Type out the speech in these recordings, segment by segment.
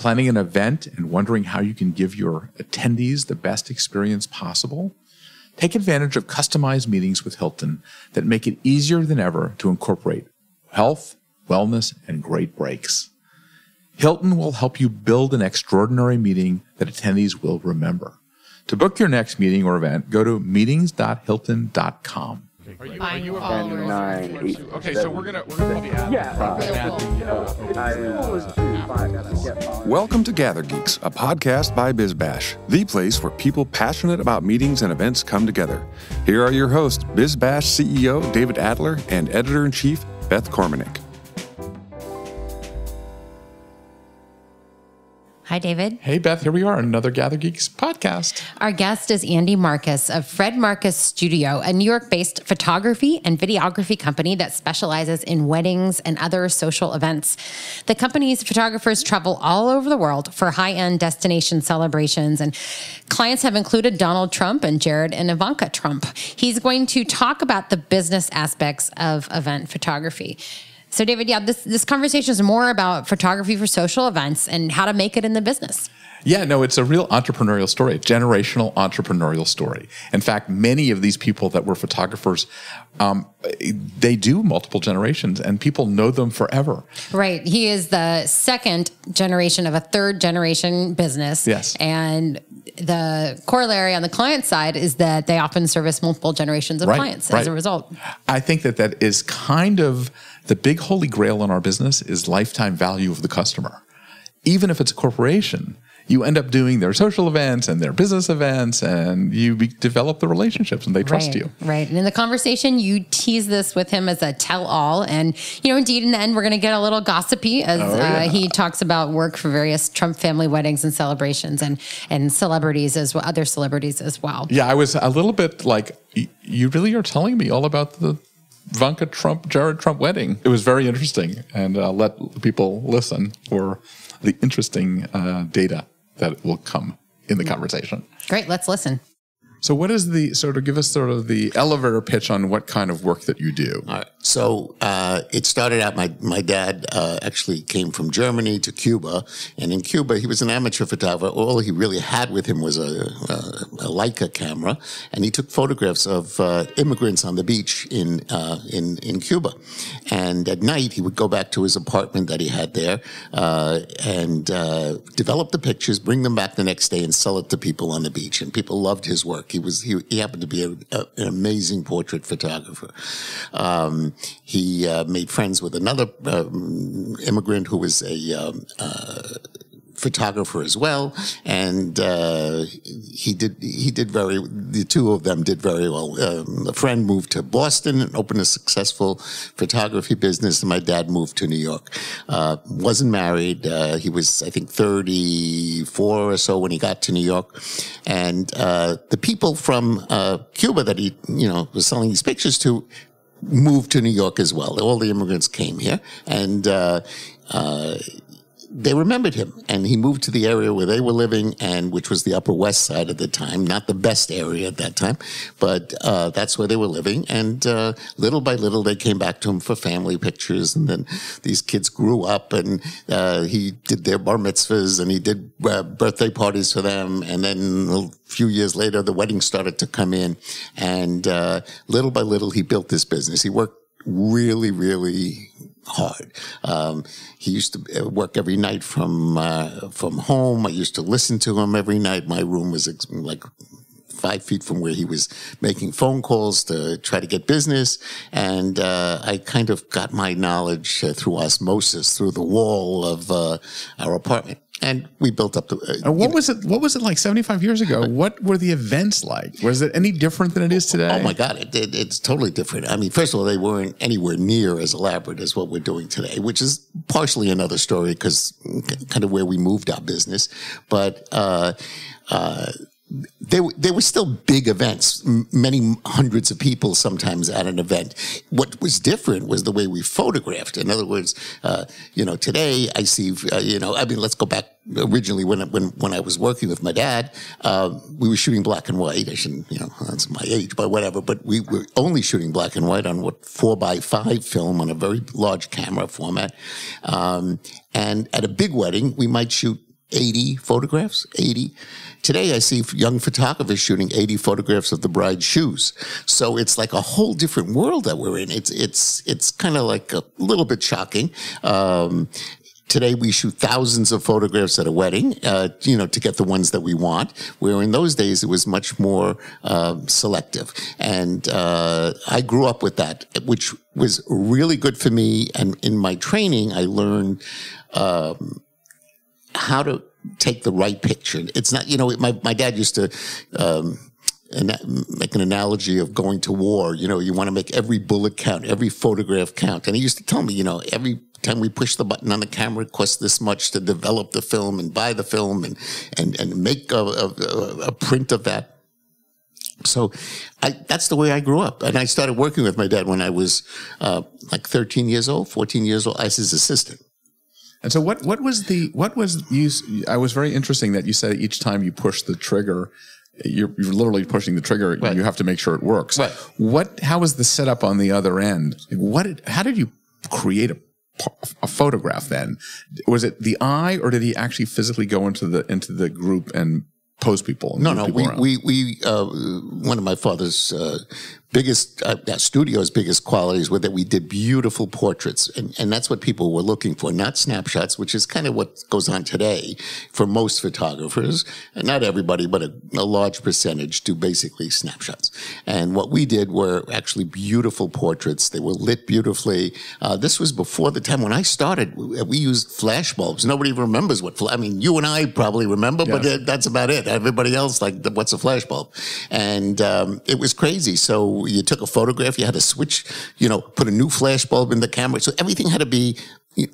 Planning an event and wondering how you can give your attendees the best experience possible? Take advantage of customized meetings with Hilton that make it easier than ever to incorporate health, wellness, and great breaks. Hilton will help you build an extraordinary meeting that attendees will remember. To book your next meeting or event, go to meetings.hilton.com. Are you, are you a followers. volunteer? Nine, eight, Okay, so we're gonna we're gonna probably add. Yeah. probably add the, I was five. Welcome to Gather Geeks, a podcast by BizBash, the place where people passionate about meetings and events come together. Here are your hosts, BizBash CEO David Adler and Editor in Chief Beth Kormanik. Hi, David. Hey, Beth, here we are, another Gather Geeks podcast. Our guest is Andy Marcus of Fred Marcus Studio, a New York based photography and videography company that specializes in weddings and other social events. The company's photographers travel all over the world for high end destination celebrations, and clients have included Donald Trump and Jared and Ivanka Trump. He's going to talk about the business aspects of event photography. So, David, yeah, this, this conversation is more about photography for social events and how to make it in the business. Yeah, no, it's a real entrepreneurial story, a generational entrepreneurial story. In fact, many of these people that were photographers, um, they do multiple generations and people know them forever. Right. He is the second generation of a third generation business. Yes. And the corollary on the client side is that they often service multiple generations of Right, clients right. as a result. I think that that is kind of the big holy grail in our business is lifetime value of the customer. Even if it's a corporation, you end up doing their social events and their business events and you be, develop the relationships and they trust right, you. Right. And in the conversation, you tease this with him as a tell all. And, you know, indeed, in the end, we're going to get a little gossipy as Oh, yeah. uh, he talks about work for various Trump family weddings and celebrations and, and celebrities as well, other celebrities as well. Yeah, I was a little bit like, "Y- you really are telling me all about the Ivanka Trump, Jared Trump wedding. It was very interesting. And uh, let people listen for the interesting uh, data that will come in the conversation. Great. Let's listen. So, what is the sort of give us sort of the elevator pitch on what kind of work that you do? So uh, it started out. My my dad uh, actually came from Germany to Cuba, and in Cuba he was an amateur photographer. All he really had with him was a, a, a Leica camera, and he took photographs of uh, immigrants on the beach in uh, in in Cuba. And at night he would go back to his apartment that he had there uh, and uh, develop the pictures, bring them back the next day, and sell it to people on the beach. And people loved his work. He was he, he happened to be a, a, an amazing portrait photographer. Um, he uh, made friends with another um, immigrant who was a um, uh, photographer as well, and uh, he did he did very. The two of them did very well. Um, a friend moved to Boston and opened a successful photography business, and my dad moved to New York. Uh, wasn't married. Uh, he was, I think, thirty four or so when he got to New York, and uh, the people from uh, Cuba that he you know was selling these pictures to moved to New York as well. All the immigrants came here, and uh, uh, they remembered him. And he moved to the area where they were living, and which was the Upper West Side at the time, not the best area at that time, but uh, that's where they were living. And uh, little by little, they came back to him for family pictures, and then these kids grew up, and uh, he did their bar mitzvahs, and he did uh, birthday parties for them, and then. A few years later, the weddings started to come in, and uh, little by little, he built this business. He worked really, really hard. Um, he used to uh, work every night from uh, from home. I used to listen to him every night. My room was like five feet from where he was making phone calls to try to get business. And uh, I kind of got my knowledge uh, through osmosis through the wall of uh, our apartment. And we built up the. Uh, what was it? What was it like seventy five years ago? What were the events like? Was it any different than it is today? Oh my God, it, it, it's totally different. I mean, first of all, they weren't anywhere near as elaborate as what we're doing today, which is partially another story because kind of where we moved our business. But uh, uh, they, were- they were still big events, many hundreds of people sometimes at an event. What was different was the way we photographed. In other words, uh, you know, today I see, uh, you know, I mean, let's go back originally when, when, when I was working with my dad, uh, we were shooting black and white. I shouldn't, you know, that's my age, but whatever. But we were only shooting black and white on what four by five film on a very large camera format. Um, and at a big wedding, we might shoot 80 photographs, 80. Today I see young photographers shooting 80 photographs of the bride's shoes. So it's like a whole different world that we're in. It's, it's, it's kind of like a little bit shocking. Um, Today we shoot thousands of photographs at a wedding, uh, you know, to get the ones that we want. Where in those days it was much more uh, selective, and uh, I grew up with that, which was really good for me. And in my training, I learned um, how to take the right picture. It's not, you know, my my dad used to. Um, make an analogy of going to war. You know, you want to make every bullet count, every photograph count. And he used to tell me, you know, every time we push the button on the camera, it costs this much to develop the film and buy the film and and and make a, a, a print of that. So, I, that's the way I grew up, and I started working with my dad when I was uh, like 13 years old, 14 years old, as his assistant. And so, what what was the what was you? I was very interesting that you said each time you push the trigger, you're, you're literally pushing the trigger. Right. You have to make sure it works. Right. What? How was the setup on the other end? What? Did, how did you create a a photograph? Then was it the eye, or did he actually physically go into the into the group and pose people? No, no, people we, we, we, uh, one of my father's, uh, biggest, uh, that studio's biggest qualities were that we did beautiful portraits. And, and that's what people were looking for, not snapshots, which is kind of what goes on today for most photographers. And not everybody, but a, a large percentage do basically snapshots. And what we did were actually beautiful portraits. They were lit beautifully. Uh, this was before the time when I started. We we used flash bulbs. Nobody remembers what, I mean, you and I probably remember, but Yes. uh, that's about it. Everybody else, like, what's a flash bulb? And um, it was crazy. So you took a photograph, you had to switch, you know, put a new flash bulb in the camera. So everything had to be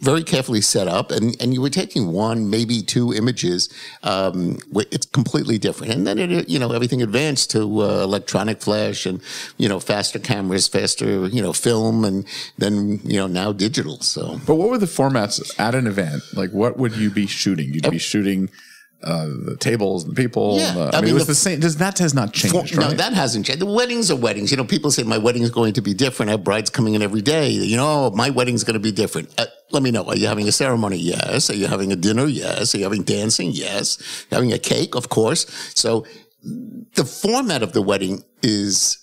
very carefully set up, and, and you were taking one, maybe two images. Um, it's completely different, and then it, you know, everything advanced to uh, electronic flash and you know, faster cameras, faster you know, film, and then you know, now digital. So But what were the formats at an event? Like, what would you be shooting? You'd be shooting uh, the tables and the people. Yeah, uh, I I, mean, mean, it was the- the, same. Does that has not changed, For- right? No, that hasn't changed. The weddings are weddings. You know, people say my wedding is going to be different. I have brides coming in every day. You know, my wedding's going to be different. Uh, let me know. Are you having a ceremony? Yes. Are you having a dinner? Yes. Are you having dancing? Yes. Having a cake? Of course. So the format of the wedding is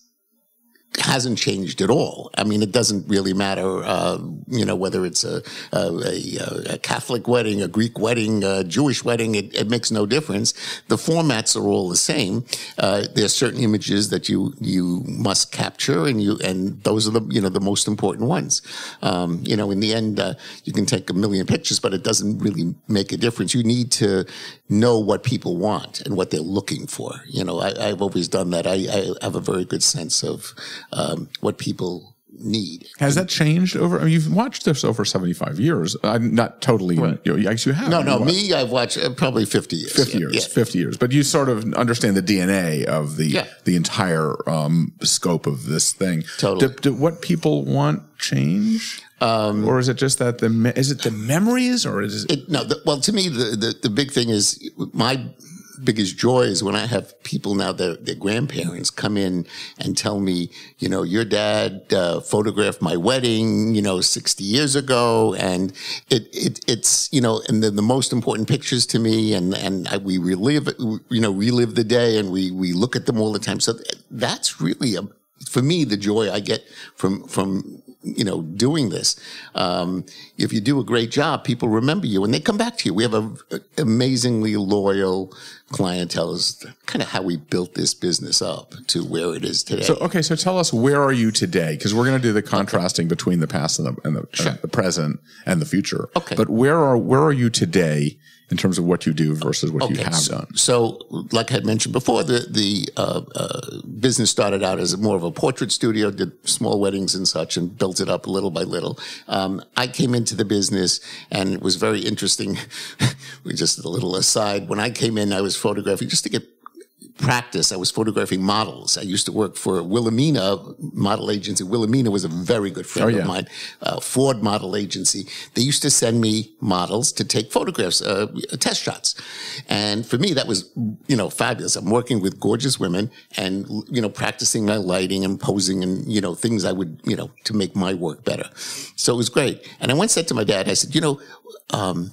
hasn't changed at all. I mean, it doesn't really matter, uh, you know, whether it's a, a, a, Catholic wedding, a Greek wedding, a Jewish wedding, it, it makes no difference. The formats are all the same. Uh, there are certain images that you, you must capture and you, and those are the, you know, the most important ones. Um, you know, in the end, uh, you can take a million pictures, but it doesn't really make a difference. You need to know what people want and what they're looking for. You know, I, I've always done that. I, I have a very good sense of um, what people need. Has that changed over? I mean, you've watched this over seventy-five years. I'm not totally. You know, yes, you have. No, no, watched me, I've watched uh, probably 50 years. 50 Yeah, years, yeah. 50 years. But you sort of understand the DNA of the Yeah. the entire um, scope of this thing. Totally. Do, do what people want change? Um, or is it just that the is it the memories or is it, It, no, the, well, to me, the, the, the big thing is my biggest joy is when I have people now, their, their grandparents come in and tell me, you know, your dad uh, photographed my wedding, you know, 60 years ago. And it, it it's, you know, and then the most important pictures to me and, and I, we relive, you know, relive the day and we, we look at them all the time. So that's really a, for me, the joy I get from, from, you know, doing this. Um, if you do a great job, people remember you and they come back to you. We have a, a amazingly loyal clientele is kind of how we built this business up to where it is today. so okay so tell us where are you today because we're going to do the contrasting between the past and the, and the, and the present and the future Okay. but where are where are you today in terms of what you do versus what you have so, done So, like I had mentioned before, the the uh, uh, business started out as more of a portrait studio, did small weddings and such, and built it up little by little. Um, I came into the business, and it was very interesting. we just a little aside. When I came in, I was photographing just to get practice. I was photographing models. I used to work for Wilhelmina model agency. Wilhelmina was a very good friend Oh, yeah. of mine. Uh, Ford model agency. They used to send me models to take photographs, uh, test shots. And for me, that was, you know, fabulous. I'm working with gorgeous women and, you know, practicing my lighting and posing and, you know, things I would, you know, to make my work better. So it was great. And I once said to my dad, I said, you know, um,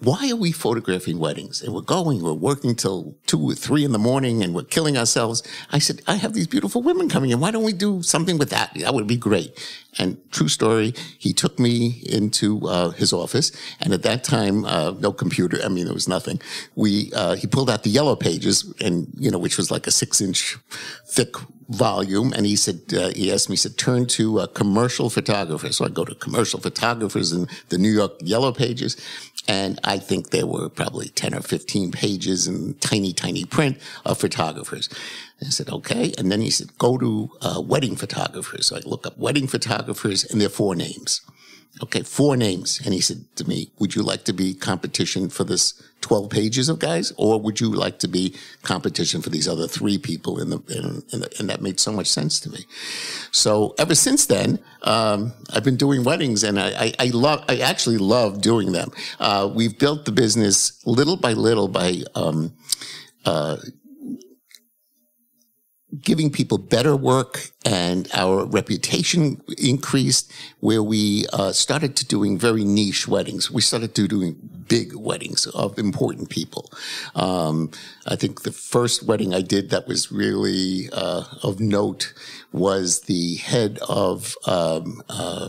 why are we photographing weddings? And we're going, we're working till two or three in the morning and we're killing ourselves. I said, I have these beautiful women coming in. Why don't we do something with that? That would be great. And true story, he took me into uh, his office. And at that time, uh, no computer. I mean, there was nothing. We, uh, he pulled out the yellow pages and, you know, which was like a six inch thick volume. And he said, uh, he asked me, he said, turn to uh, commercial photographers. So I go to commercial photographers in the New York yellow pages. And I think there were probably 10 or 15 pages in tiny, tiny print of photographers. I said, okay. And then he said, go to uh, wedding photographers. So I look up wedding photographers and their four names. Okay, four names. And he said to me, would you like to be competition for this 12 pages of guys? Or would you like to be competition for these other three people in the, in, in the, and that made so much sense to me. So ever since then, um, I've been doing weddings and I, I, I love, I actually love doing them. Uh, we've built the business little by little by, um, uh, giving people better work and our reputation increased where we uh, started to doing very niche weddings. We started to doing big weddings of important people. Um, I think the first wedding I did that was really uh, of note was the head of um, uh,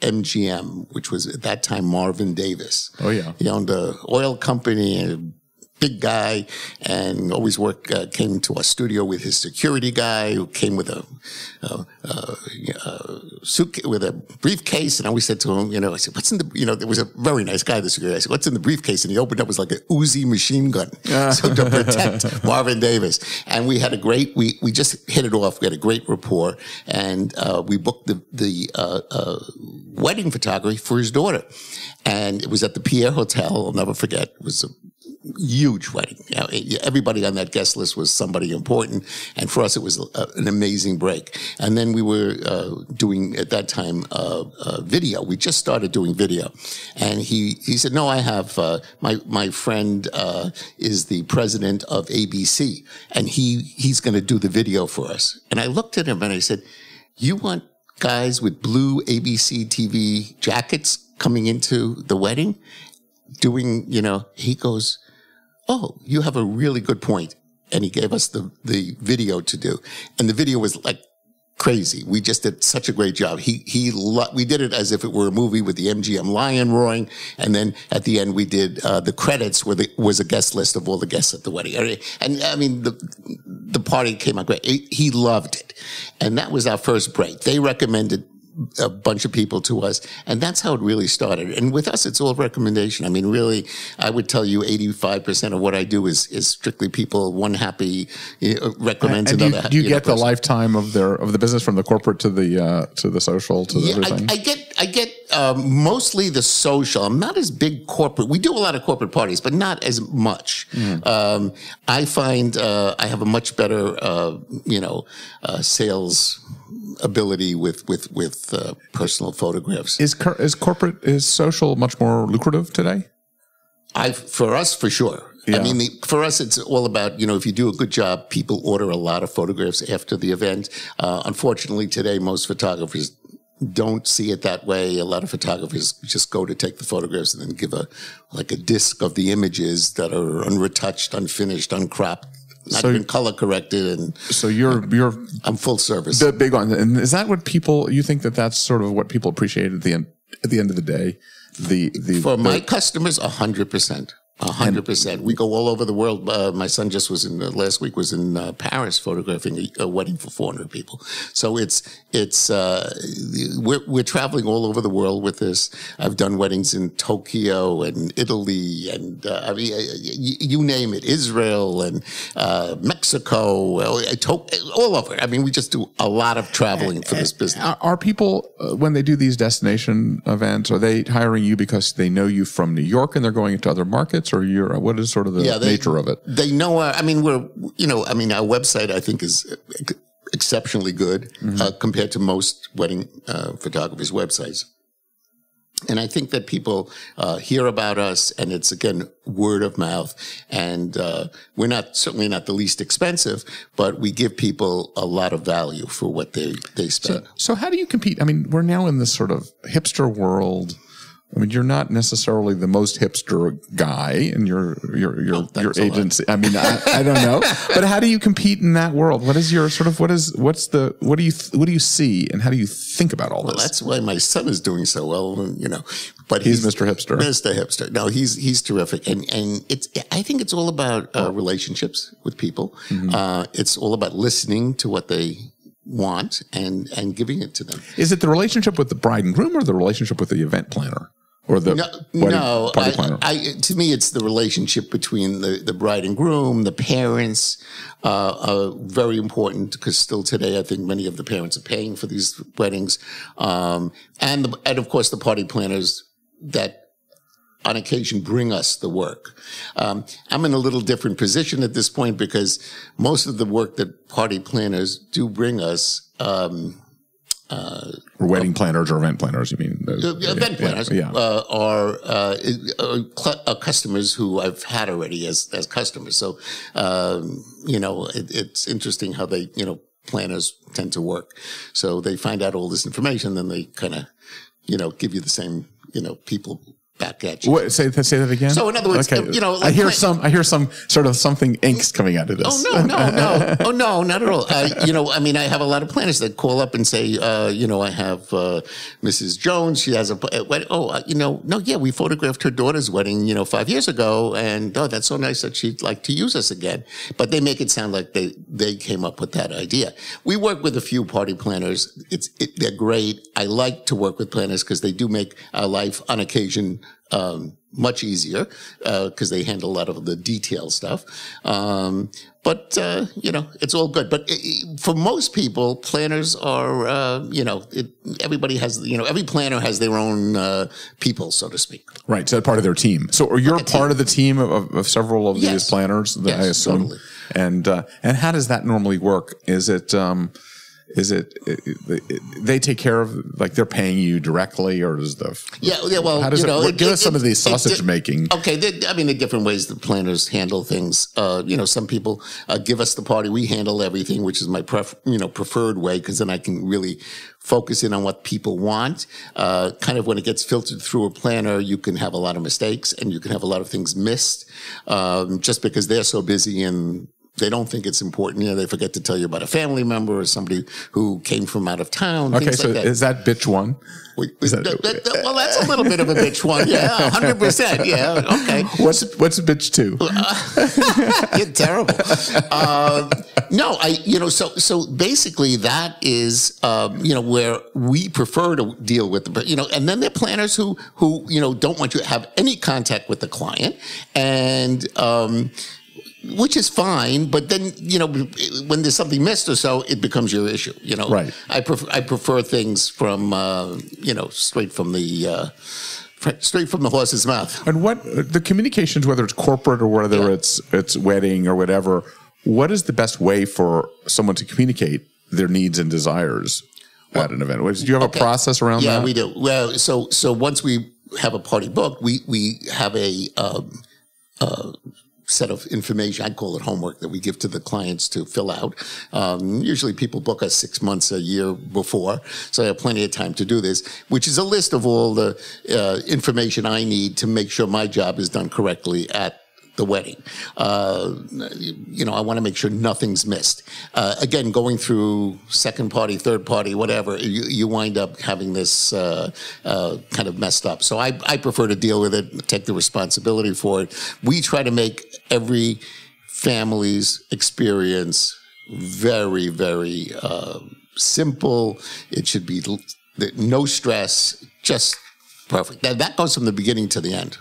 MGM, which was at that time Marvin Davis. Oh, yeah. He owned a oil company and big guy and always worked, uh, came to our studio with his security guy who came with a, uh, uh, uh, suitcase, with a briefcase. And I always said to him, you know, I said, what's in the, you know, there was a very nice guy, the security guy. I said, what's in the briefcase? And he opened up, it was like a Uzi machine gun. so to protect Marvin Davis. And we had a great, we, we just hit it off. We had a great rapport and, uh, we booked the, the, uh, uh, wedding photography for his daughter. And it was at the Pierre Hotel. I'll never forget. It was a huge wedding. Everybody on that guest list was somebody important, and for us, it was a, an amazing break. And then we were uh, doing at that time uh, uh, video. We just started doing video, and he he said, "No, I have uh, my my friend uh, is the president of ABC, and he he's going to do the video for us." And I looked at him and I said, "You want?" Guys with blue ABC TV jackets coming into the wedding, doing, you know, he goes, Oh, you have a really good point. And he gave us the, the video to do. And the video was like crazy. We just did such a great job. He, he, we did it as if it were a movie with the MGM lion roaring. And then at the end, we did, uh, the credits where the, was a guest list of all the guests at the wedding. And I mean, the, the party came out great. He loved it. And that was our first break. They recommended a bunch of people to us. And that's how it really started. And with us, it's all recommendation. I mean, really, I would tell you 85% of what I do is, is strictly people, one happy recommends and another. do you you know, get the person. lifetime of their of the business from the corporate to the uh, to the social to the Yeah, everything? I, I get, I get um, mostly the social. I'm not as big corporate. We do a lot of corporate parties, but not as much. Mm. Um, I find uh, I have a much better, uh, you know, uh, sales ability with with with uh, personal photographs. is is corporate is social much more lucrative today? I for us for sure. Yeah. I mean, the, for us, it's all about you know if you do a good job, people order a lot of photographs after the event. Uh, unfortunately, today most photographers don't see it that way. A lot of photographers just go to take the photographs and then give a like a disc of the images that are unretouched, unfinished, uncropped, not So- even color corrected, and So you're you're I'm full service. the big one and is that what people? You think that that's sort of what people appreciate at the end at the end of the day? The the For the- my customers, a hundred percent. We go all over the world. Uh, my son just was in uh, last week was in uh, Paris photographing a, a wedding for four hundred people. So it's it's uh, we're we're traveling all over the world with this. I've done weddings in Tokyo and Italy and uh, I mean uh, you, you name it, Israel and Mexico, all over. I mean, we just do a lot of traveling for this business. Are, people when they do these destination events? Are they hiring you because they know you from New York and they're going into other markets, or you're what is sort of the Yeah, they- nature of it? They know. Our, I mean, we're you know. I mean, our website I think is exceptionally good uh, compared to most wedding uh, photographers' websites. And I think that people uh, hear about us, and it's again word of mouth. And uh, we're not certainly not the least expensive, but we give people a lot of value for what they they spend. So how do you compete? I mean, we're now in this sort of hipster world I mean, you're not necessarily the most hipster guy in your your your, your a lot. agency. I mean, I, I don't know, but how do you compete in that world? What is your sort of what is what's the what do you what do you see and how do you think about all Well, this? that's why my son is doing so well, you know. But He's Mr. Hipster. Mr. Hipster. No, he's he's terrific, and and it's. I think it's all about uh, relationships with people. Mm-hmm. Uh, it's all about listening to what they want and and giving it to them. Is it the relationship with the bride and groom or the relationship with the event planner or the No, wedding no. party I, planner? I, to me, it's the relationship between the, the bride and groom, the parents, uh, are very important because still today, I think many of the parents are paying for these weddings, um, and the, and of course the party planners that on occasion bring us the work. Um, I'm in a little different position at this point because most of the work that party planners do bring us. Um, or wedding planners or event planners? You mean The event planners Yeah. uh, are uh, uh, cl- uh, customers who I've had already as as customers. So um, you know, it, it's interesting how they you know planners tend to work. So they find out all this information, then they kind of you know give you the same you know people back at you. What, say say that again. So in other words, uh, you know, I hear some. I hear some sort of something angst coming out of this. Oh no, no, no, oh no, not at all. Uh, you know, I mean, I have a lot of planners that call up and say, uh, you know, I have uh, Mrs. Jones. She has a. Oh, uh, you know, no, yeah, we photographed her daughter's wedding, you know, five years ago, and oh, that's so nice that she'd like to use us again. But they make it sound like they they came up with that idea. We work with a few party planners. It's it, they're great. I like to work with planners because they do make our life on occasion. Um, much easier because they handle a lot of the detail stuff. Um, but uh, you know, it's all good. But uh, for most people, planners are uh, you know, it, everybody has you know, every planner has their own uh, people, so to speak. Right. So part of their team. So are you Like part team. of the team of, of, several of these planners? That I Yes, assume. totally. And uh, and how does that normally work? Is it um, is it, it, it they take care of like they're paying you directly, or does the Yeah, yeah. Well, How does you it know, work? Give us some of the sausage making. Okay, I mean, the different ways the planners handle things. Uh, you know, some people uh, give us the party, we handle everything, which is my pref- you know preferred way because then I can really focus in on what people want. Uh, kind of when it gets filtered through a planner, you can have a lot of mistakes and you can have a lot of things missed um, just because they're so busy and they don't think it's important. You know, they forget to tell you about a family member or somebody who came from out of town. okay? So like that. is that bitch one? We- that- well, that's a little bit of a bitch one. Yeah, 100%. Yeah, okay. What's what's bitch two? You're terrible. Um, no, I, you know, so, so basically that is, um, you know, where we prefer to deal with the, you know, and then there are planners who, who, you know, don't want you to have any contact with the client and, um, which is fine, but then you know when there's something missed or so, it becomes your issue. You know, Right. I prefer I prefer things from uh, you know straight from the uh, straight from the horse's mouth. And what the communications, whether it's corporate or whether Yeah. it's it's wedding or whatever, what is the best way for someone to communicate their needs and desires at an event? Do you have Okay. a process around yeah, that? Yeah, we do. Well, so so once we have a party booked, we we have a um, uh, set of information. I call it homework that we give to the clients to fill out. Um, usually, people book us six months, a year before, so I have plenty of time to do this. Which is a list of all the uh, information I need to make sure my job is done correctly at the wedding. Uh, you know, I want to make sure nothing's missed. Uh, again, going through second party, third party, whatever, you, you wind up having this uh, uh, kind of messed up. So I, I prefer to deal with it, take the responsibility for it. We try to make every family's experience very, very uh, simple. It should be no stress, just perfect. That, that goes from the beginning to the end.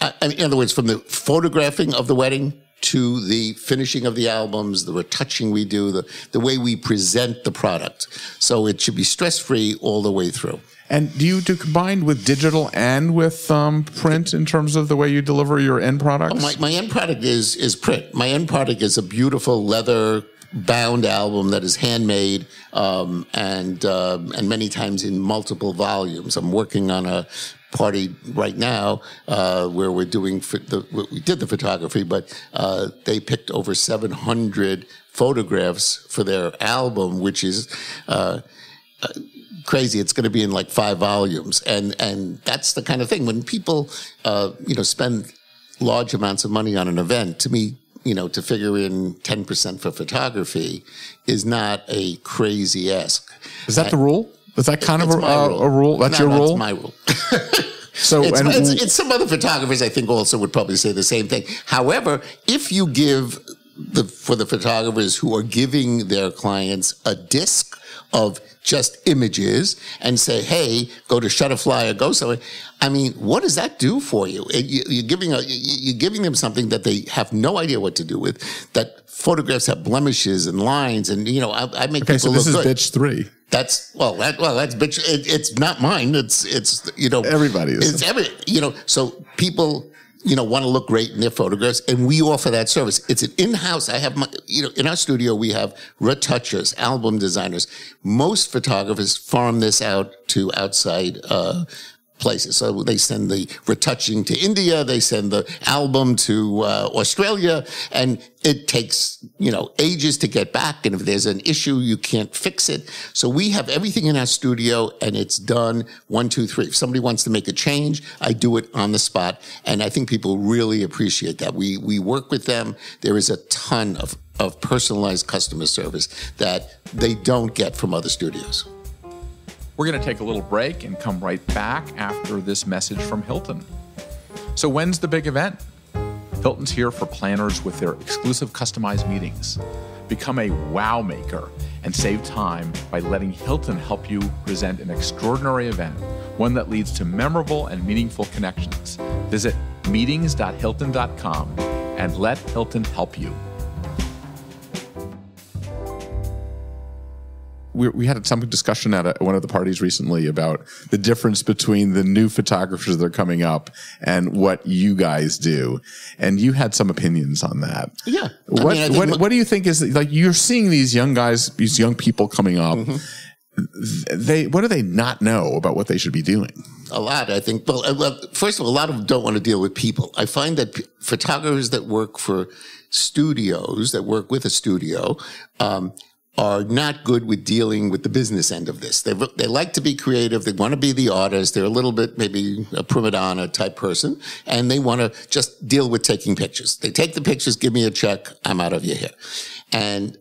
I I mean, in other words, from the photographing of the wedding to the finishing of the albums, the retouching we do, the, the way we present the product. So it should be stress free all the way through. And do you do combined with digital and with um, print in terms of the way you deliver your end products? My, my end product is is print. My end product is a beautiful leather bound album that is handmade um, and um, and many times in multiple volumes. I'm working on a party right now uh, where we're doing the we did the photography, but uh, they picked over 700 photographs for their album, which is. Uh, crazy. It's going to be in like five volumes, and and that's the kind of thing when people, uh, you know, spend large amounts of money on an event. To me, you know, to figure in ten percent for photography is not a crazy ask. Is that the rule? Is that kind of a, a, rule? That's No, your no, rule. It's my rule. so It's, and it's, it's some other photographers I think also would probably say the same thing. However, if you give the for the photographers who are giving their clients a disc of just images and say, "Hey, go to Shutterfly or go somewhere," I mean, what does that do for you? You- You're giving a, you're giving them something that they have no idea what to do with. That photographs have blemishes and lines, and you know, I, I make okay, people so this is good. bitch three. That's well, that well, that's bitch. It, it's not mine. It's it's you know Everybody's. It's every you know. So people you know want to look great in their photographs, and we offer that service. It's an in-house. I have my you know in our studio we have retouchers, album designers. Most photographers farm this out to outside. Uh, places. So they send the retouching to India, they send the album to uh, Australia, and it takes, you know, ages to get back. And if there's an issue, you can't fix it. So we have everything in our studio and it's done one, two, three. If somebody wants to make a change, I do it on the spot. And I think people really appreciate that. We, we work with them. There is a ton of, of personalized customer service that they don't get from other studios. We're going to take a little break and come right back after this message from Hilton. So, when's the big event? Hilton's here for planners with their exclusive customized meetings. Become a wow maker and save time by letting Hilton help you present an extraordinary event, one that leads to memorable and meaningful connections. Visit meetings.hilton.com and let Hilton help you. We, we had some discussion at a, one of the parties recently about the difference between the new photographers that are coming up and what you guys do, and you had some opinions on that. Yeah. I What mean, I what, what do you think is like you're seeing these young guys, these young people coming up? Mm-hmm. They what do they not know about what they should be doing? A lot, I think. Well, uh, well, first of all, a lot of them don't want to deal with people. I find that p- photographers that work for studios, that work with a studio, um, are not good with dealing with the business end of this. They they like to be creative. They want to be the artist. They're a little bit maybe a prima donna type person, and they want to just deal with taking pictures. They take the pictures, give me a check, I'm out of your hair, and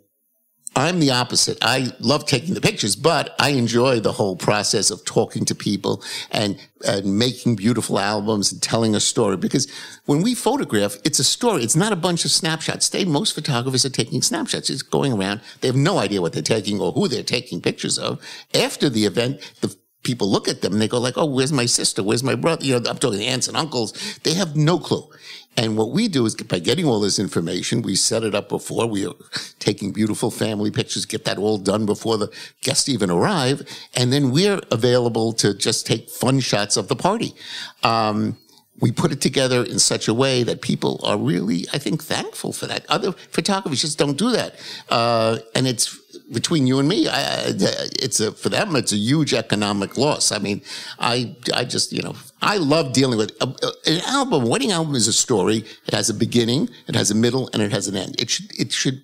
I'm the opposite. I love taking the pictures, but I enjoy the whole process of talking to people and, and making beautiful albums and telling a story. Because when we photograph, it's a story. It's not a bunch of snapshots. Today, most photographers are taking snapshots. It's going around. They have no idea what they're taking or who they're taking pictures of. After the event, the people look at them and they go like, "Oh, where's my sister? Where's my brother?" You know, I'm talking aunts and uncles. They have no clue. And what we do is by getting all this information, we set it up before we are taking beautiful family pictures, get that all done before the guests even arrive. And then we're available to just take fun shots of the party. Um, we put it together in such a way that people are really, I think, thankful for that. Other photographers just don't do that. Uh, and it's between you and me, I, it's a, for them, it's a huge economic loss. I mean, I, I just, you know, I love dealing with a, a- an album. A wedding album is a story. It has a beginning, it has a middle, and it has an end. It should, it should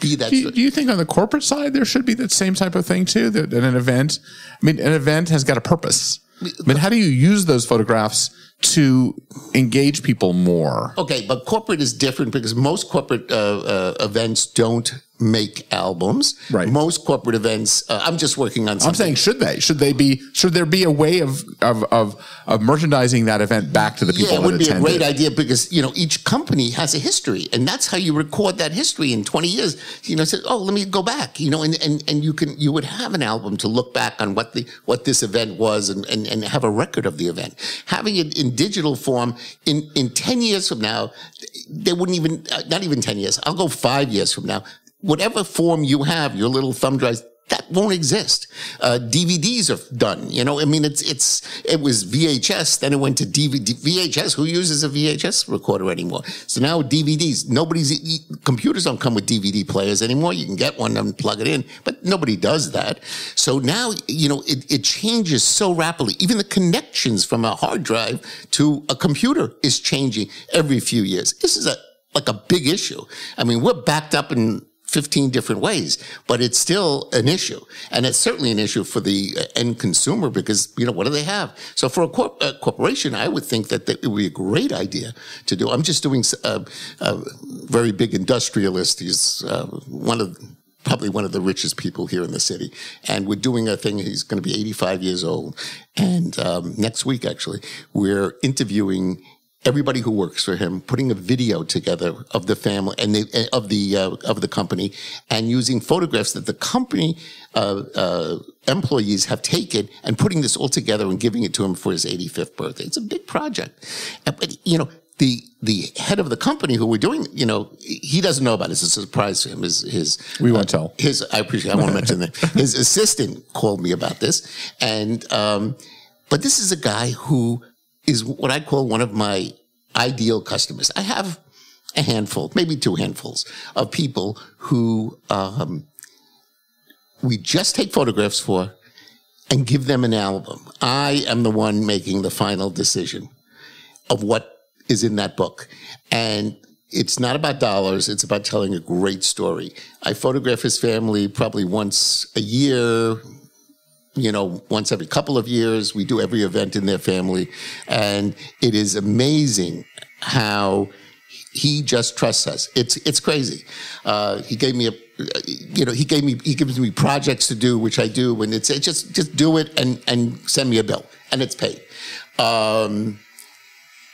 be that. Do you, do you think on the corporate side there should be that same type of thing too? That at an event, I mean, an event has got a purpose. I mean, how do you use those photographs to engage people more? Okay, but corporate is different because most corporate uh, uh, events don't make albums. Right. Most corporate events. Uh, I'm just working on. Something. I'm saying, should they? Should they be? Should there be a way of of of, of merchandising that event back to the people Yeah, it that would be a great idea because you know each company has a history, and that's how you record that history in 20 years. You know, say, oh, let me go back. You know, and and and you can you would have an album to look back on what the what this event was, and and, and have a record of the event. Having it in digital form in in 10 years from now, they wouldn't even uh, not even 10 years. I'll go five years from now. Whatever form you have, your little thumb drives, that won't exist. Uh, DVDs are done. You know, I mean, it's it's it was VHS, then it went to DVD. VHS. Who uses a VHS recorder anymore? So now DVDs. Nobody's computers don't come with DVD players anymore. You can get one and plug it in, but nobody does that. So now you know it, it changes so rapidly. Even the connections from a hard drive to a computer is changing every few years. This is a like a big issue. I mean, we're backed up in 15 different ways, but it's still an issue. And it's certainly an issue for the uh, end consumer because, you know, what do they have? So for a, a corporation, I would think that it would be a great idea to do. I'm just doing a, a very big industrialist. He's uh, one of, probably one of the richest people here in the city. And we're doing a thing. He's going to be 85 years old. And um, next week, actually, we're interviewing everybody who works for him, putting a video together of the family and the, of the uh, of the company, and using photographs that the company uh, uh, employees have taken, and putting this all together and giving it to him for his 85th birthday. It's a big project, but you know. The, the head of the company who we're doing, you know, he doesn't know about it. It's a surprise to him. His, his We won't tell. his I appreciate I won't mention that. His assistant called me about this. And um, but this is a guy who is what I call one of my ideal customers. I have a handful, maybe two handfuls of people who um, we just take photographs for and give them an album. I am the one making the final decision of what is in that book. And it's not about dollars. It's about telling a great story. I photograph his family probably once a year, you know, once every couple of years. We do every event in their family. And it is amazing how he just trusts us. It's, it's crazy. Uh, he gave me a, you know, he gave me, he gives me projects to do, which I do. And it's, it's just, just do it and, and send me a bill and it's paid. Um,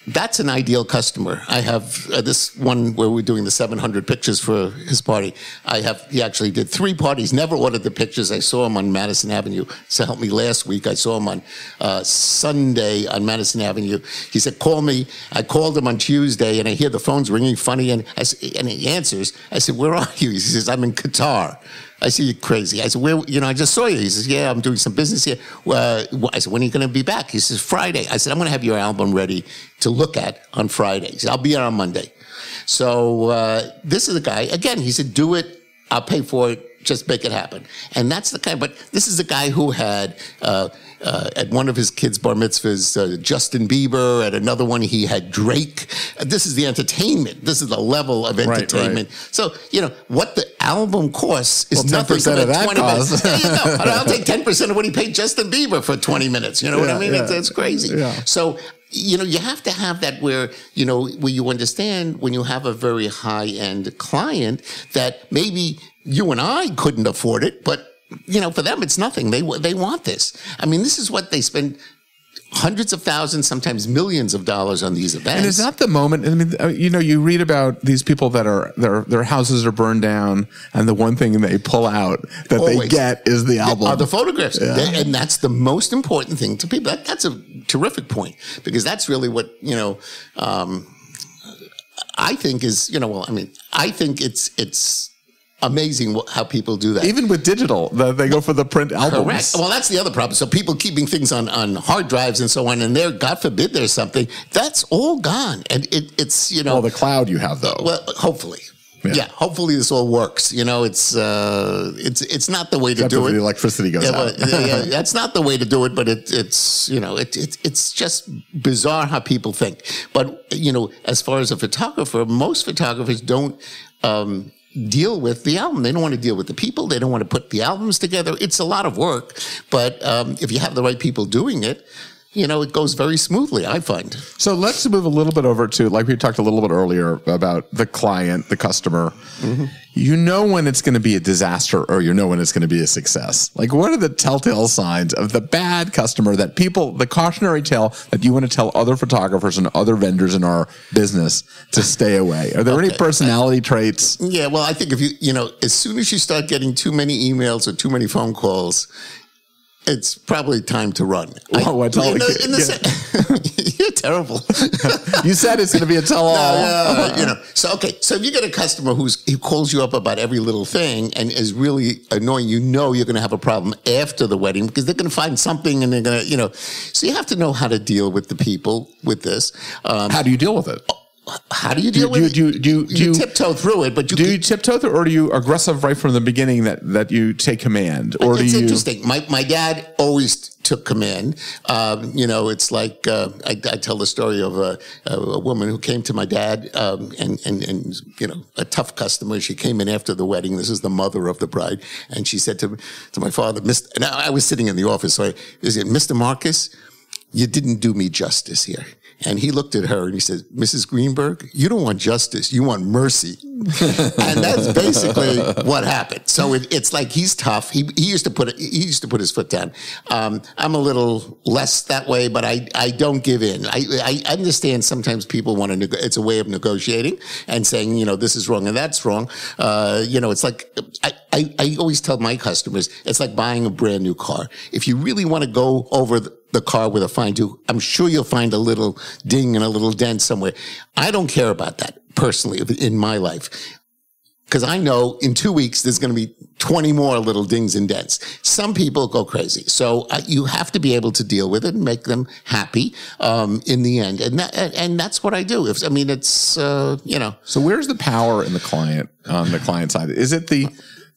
that's an ideal customer. I have uh, this one where we're doing the 700 pictures for his party. I have, he actually did three parties, never ordered the pictures. I saw him on Madison Avenue. So help me last week. I saw him on uh, Sunday on Madison Avenue. He said, call me. I called him on Tuesday and I hear the phone's ringing funny and, I, and he answers. I said, where are you? He says, I'm in Qatar. I said, you're crazy. I said, where, you know, I just saw you. He says, yeah, I'm doing some business here. Uh, I said, when are you going to be back? He says, Friday. I said, I'm going to have your album ready to look at on Friday. He said, I'll be here on Monday. So uh, this is the guy. Again, he said, do it. I'll pay for it. Just make it happen. And that's the kind. But this is a guy who had uh, uh, at one of his kids' bar mitzvahs, uh, Justin Bieber. At another one, he had Drake. This is the entertainment. This is the level of right. entertainment. So you know what the album costs is Well, nothing 10% to of that 20 cost. minutes. There you go. I'll take ten percent of what he paid Justin Bieber for twenty minutes. You know what I mean? yeah. It's, it's crazy. Yeah. So you know you have to have that where you know where you understand when you have a very high end client that maybe you and I couldn't afford it, but you know for them it's nothing. They they want this. I mean, this is what they spend hundreds of thousands, sometimes millions of dollars on these events. And is that the moment? I mean, uh, you know, you read about these people that are their their houses are burned down, and the one thing they pull out that they get is the album. are the photographs. Yeah. They- and that's the most important thing to people. That, that's a terrific point because that's really what, you know, um, I think is, you know, well, I mean, I think it's, it's amazing how people do that. Even with digital, the, they go for the print albums. Correct. Well, that's the other problem. So people keeping things on, on hard drives and so on, and there, God forbid, there's something that's all gone, and it, it's you know, Well, the cloud you have though. well, hopefully, Yeah. yeah. hopefully this all works. You know, it's uh, it's it's not the way to do it. the electricity goes Yeah, out. but, yeah, yeah, that's not the way to do it, but it, it's, you know, it, it, it's just bizarre how people think. But, you know, as far as a photographer, most photographers don't, um, deal with the album. They don't want to deal with the people. They don't want to put the albums together. It's a lot of work, but, um, if you have the right people doing it, you know, it goes very smoothly, I find. So let's move a little bit over to like we talked a little bit earlier about the client, the customer. Mm-hmm. You know when it's going to be a disaster or you know when it's going to be a success. Like what are the telltale signs of the bad customer that people the cautionary tale that you want to tell other photographers and other vendors in our business to stay away? Are there any Okay. personality traits? Yeah, well, I think if you, you know, as soon as you start getting too many emails or too many phone calls, it's probably time to run. Whoa, I tell- in the, in the se- you're terrible. You said it's going to be a tell all. Uh, you know, so okay, so if you get a customer who's who calls you up about every little thing and is really annoying, you know you're going to have a problem after the wedding because they're going to find something and they're going to, you know, so you have to know how to deal with the people with this. Um, How do you deal with it? How do you Do deal you, with do, do, you, do, you, you, tiptoe through it, but you do you tiptoe through, or do you aggressive right from the beginning that, that you take command? Or it's do you? interesting. My my dad always took command. Um, you know, it's like uh, I, I tell the story of a, a woman who came to my dad, um, and and and you know, a tough customer. She came in after the wedding. This is the mother of the bride, and she said to to my father, "Mr." And I I was sitting in the office, so I, is it Mr. Marcus? You didn't do me justice here. And he looked at her and he said, Mrs. Greenberg, you don't want justice, you want mercy. and that's basically what happened. So it, it's like he's tough. He, he used to put it, he used to put his foot down. Um, I'm a little less that way, but I, I don't give in. I, I understand sometimes people want to, it's a way of negotiating and saying, you know, this is wrong and that's wrong. Uh, you know, it's like, I, I, I always tell my customers, it's like buying a brand new car. If you really want to go over the, the car with a fine tooth, I'm sure you'll find a little ding and a little dent somewhere. I don't care about that personally in my life. Because I know in two weeks there's going to be 20 more little dings and dents. Some people go crazy. So uh, you have to be able to deal with it and make them happy um, in the end. And that, and- and that's what I do. If I mean, it's, uh, you know, So where's the power in the client on the client side? Is it the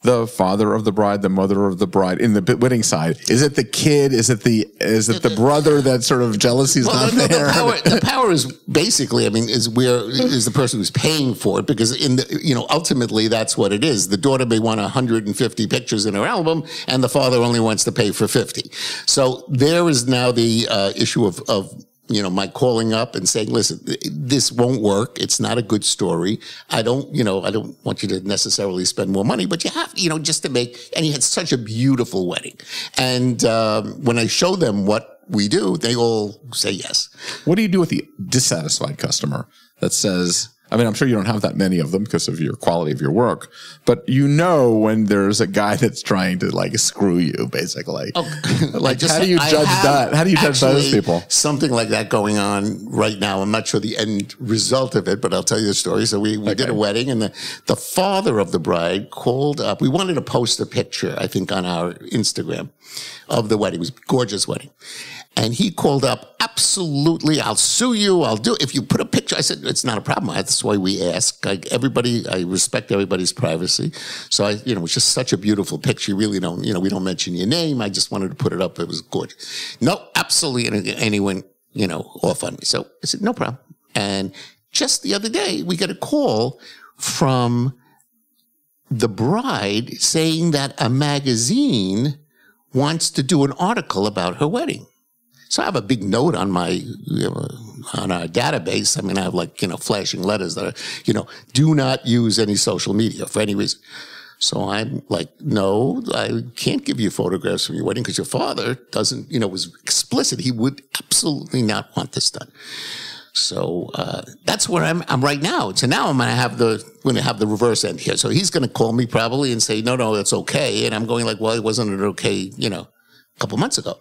the father of the bride, the mother of the bride in the wedding side? Is it the kid? Is it the is it the brother that sort of jealousy's Well, not no, no, there? the power, the power is basically, I mean, is where is the person who's paying for it because in the, you know, ultimately that's what it is. The daughter may want 150 pictures in her album and the father only wants to pay for 50. So there is now the uh, issue of, of, you know, my calling up and saying, listen, this won't work. It's not a good story. I don't, you know, I don't want you to necessarily spend more money, but you have, you know, just to make, and he had such a beautiful wedding. And, um, when I show them what we do, they all say yes. What do you do with the dissatisfied customer that says, I mean, I'm sure you don't have that many of them because of your quality of your work, but you know when there's a guy that's trying to like screw you, basically. Oh, I like, just- how do you I judge that? How do you judge those people? Something like that going on right now. I'm not sure the end result of it, but I'll tell you the story. So we, we did a wedding and the, the father of the bride called up. We wanted to post a picture, I think, on our Instagram of the wedding. It was a gorgeous wedding. And he called up, absolutely, I'll sue you. I'll do it. If you put a picture, I said, it's not a problem. That's why we ask. Like everybody, I respect everybody's privacy. So I, you know, it's just such a beautiful picture. You really don't, you know, we don't mention your name. I just wanted to put it up. It was gorgeous. No, absolutely. And anyone, you know, off on me. So I said, no problem. And just the other day, we got a call from the bride saying that a magazine wants to do an article about her wedding. So I have a big note on my, you know, on our database. I mean, I have like, you know, flashing letters that are, you know, do not use any social media for any reason. So I'm like, no, I can't give you photographs from your wedding because your father doesn't, you know, was explicit. He would absolutely not want this done. So uh, that's where I'm, I'm right now. So now I'm going to have the going to have the reverse end here. So he's going to call me probably and say, no, no, it's okay. And I'm going like, well, it wasn't okay, you know, a couple months ago.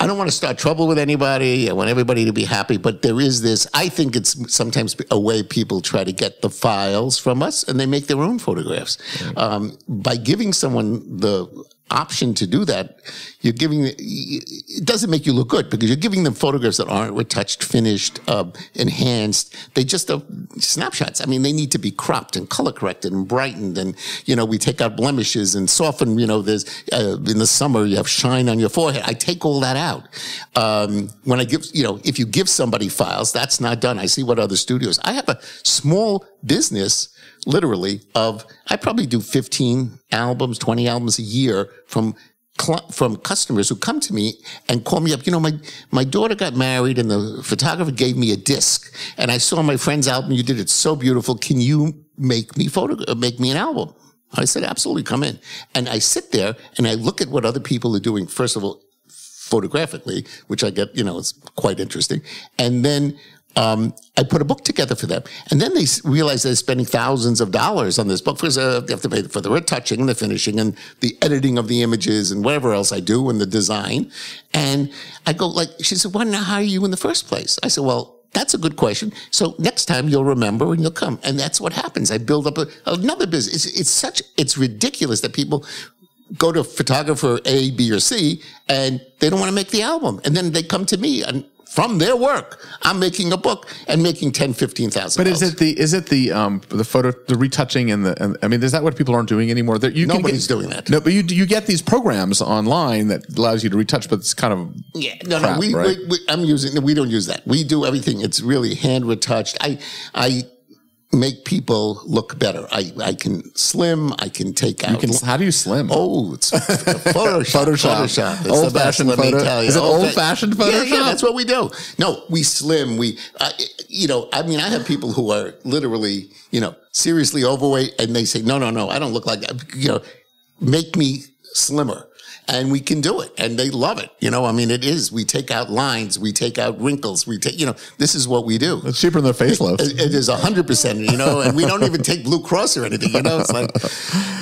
I don't want to start trouble with anybody. I want everybody to be happy, but there is this. I think it's sometimes a way people try to get the files from us, and they make their own photographs. Um, by giving someone the option to do that, you're giving. It doesn't make you look good because you're giving them photographs that aren't retouched, finished, uh, enhanced. They just are snapshots. I mean, they need to be cropped and color corrected and brightened, and you know, we take out blemishes and soften. You know, there's uh, in the summer you have shine on your forehead. I take all that out. Um, when I give, you know, if you give somebody files, that's not done. I see what other studios. I have a small business, literally, of I probably do 15 albums, 20 albums a year from from customers who come to me and call me up. You know, my my daughter got married, and the photographer gave me a disc, and I saw my friend's album. You did it so beautiful. Can you make me photo uh, make me an album? I said, absolutely, come in. And I sit there and I look at what other people are doing. First of all, photographically, which I get, you know, it's quite interesting. And then um, I put a book together for them. And then they s- realize they're spending thousands of dollars on this book because uh, they have to pay for the retouching and the finishing and the editing of the images and whatever else I do and the design. And I go like, she said, why didn't I hire you in the first place? I said, well, that's a good question. So next time you'll remember and you'll come. And that's what happens. I build up a, another business. It's, it's such, it's ridiculous that people go to photographer A, B, or C, and they don't want to make the album. And then they come to me and from their work. I'm making a book and making ten, fifteen thousand. But is it the is it the um the photo the retouching and the and, I mean is that what people aren't doing anymore? That you can Nobody's get- doing that. No, but you you get these programs online that allows you to retouch, but it's kind of Yeah, no, crap, no. We, right? we, we, I'm using. We don't use that. We do everything. It's really hand retouched. I, I make people look better. I, I can slim. I can take out. you can, how do you slim? Oh, it's Photoshop. Photoshop. Photoshop. Old fashioned let photo- is it Old old fashioned Yeah, yeah, that's what we do. No, we slim. We, uh, you know, I mean, I have people who are literally, you know, seriously overweight, and they say, no, no, no, I don't look like that. You know, make me slimmer. And we can do it, and they love it. You know, I mean, it is. We take out lines, we take out wrinkles, we take. You know, this is what we do. It's cheaper than the facelift. It it is a hundred percent, you know, and we don't even take Blue Cross or anything, you know. It's like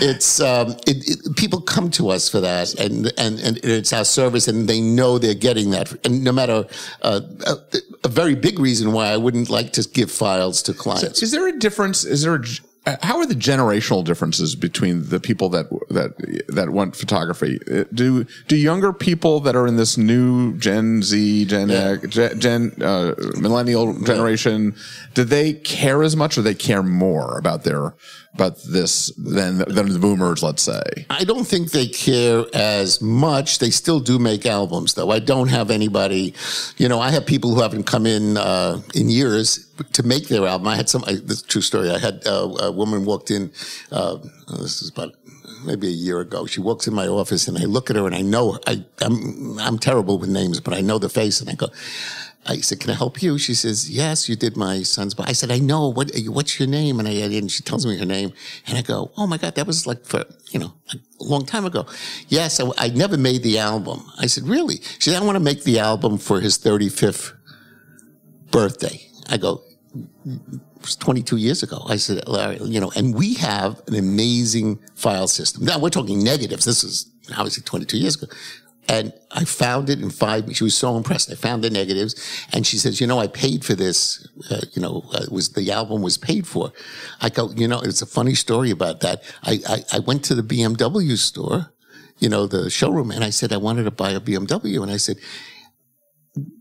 it's um, it, it, people come to us for that, and and and it's our service, and they know they're getting that, and no matter uh, a, a very big reason why I wouldn't like to give files to clients. Is there a difference? Is there a, g- how are the generational differences between the people that that that want photography? Uh, Do do younger people that are in this new Gen Z, Gen X, Gen, Gen uh, millennial generation, do they care as much, or they care more about their about this than than the boomers? Let's say. I don't think they care as much. They still do make albums, though. I don't have anybody, you know, I have people who haven't come in uh, in years to make their album. I had some, I, this is true story. I had uh, a woman walked in, uh, this is about maybe a year ago. She walks in my office and I look at her and I know, her. I, I'm, I'm terrible with names, but I know the face and I go, I said, "Can I help you?" She says, "Yes, you did my son's." But I said, "I know. What? What's your name?" And I and she tells me her name, and I go, "Oh my god, that was like for you know a long time ago." Yes, I, I never made the album. I said, "Really?" She said, "I want to make the album for his 35th birthday." I go, it was 22 years ago. I said, Larry, you know, and we have an amazing file system. Now we're talking negatives. This is obviously 22 years ago. And I found it in five. She was so impressed. I found the negatives, and she says, "You know, I paid for this. Uh, you know, uh, it was the album was paid for." I go, "You know, it's a funny story about that. I I, I went to the BMW store, you know, the showroom, and I said I wanted to buy a BMW, and I said,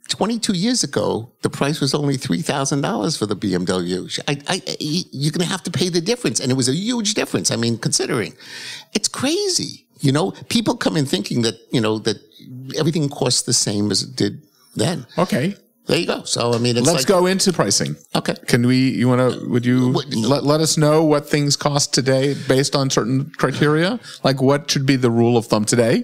22 years ago, the price was only $3,000 for the BMW. I, I, you're going to have to pay the difference. And it was a huge difference. I mean, considering it's crazy. You know, people come in thinking that, you know, that everything costs the same as it did then. Okay, There you go. So, I mean, it's let's like, go into pricing. Okay. Can we? You want to? Would you What- let, let us know what things cost today based on certain criteria? Like what should be the rule of thumb today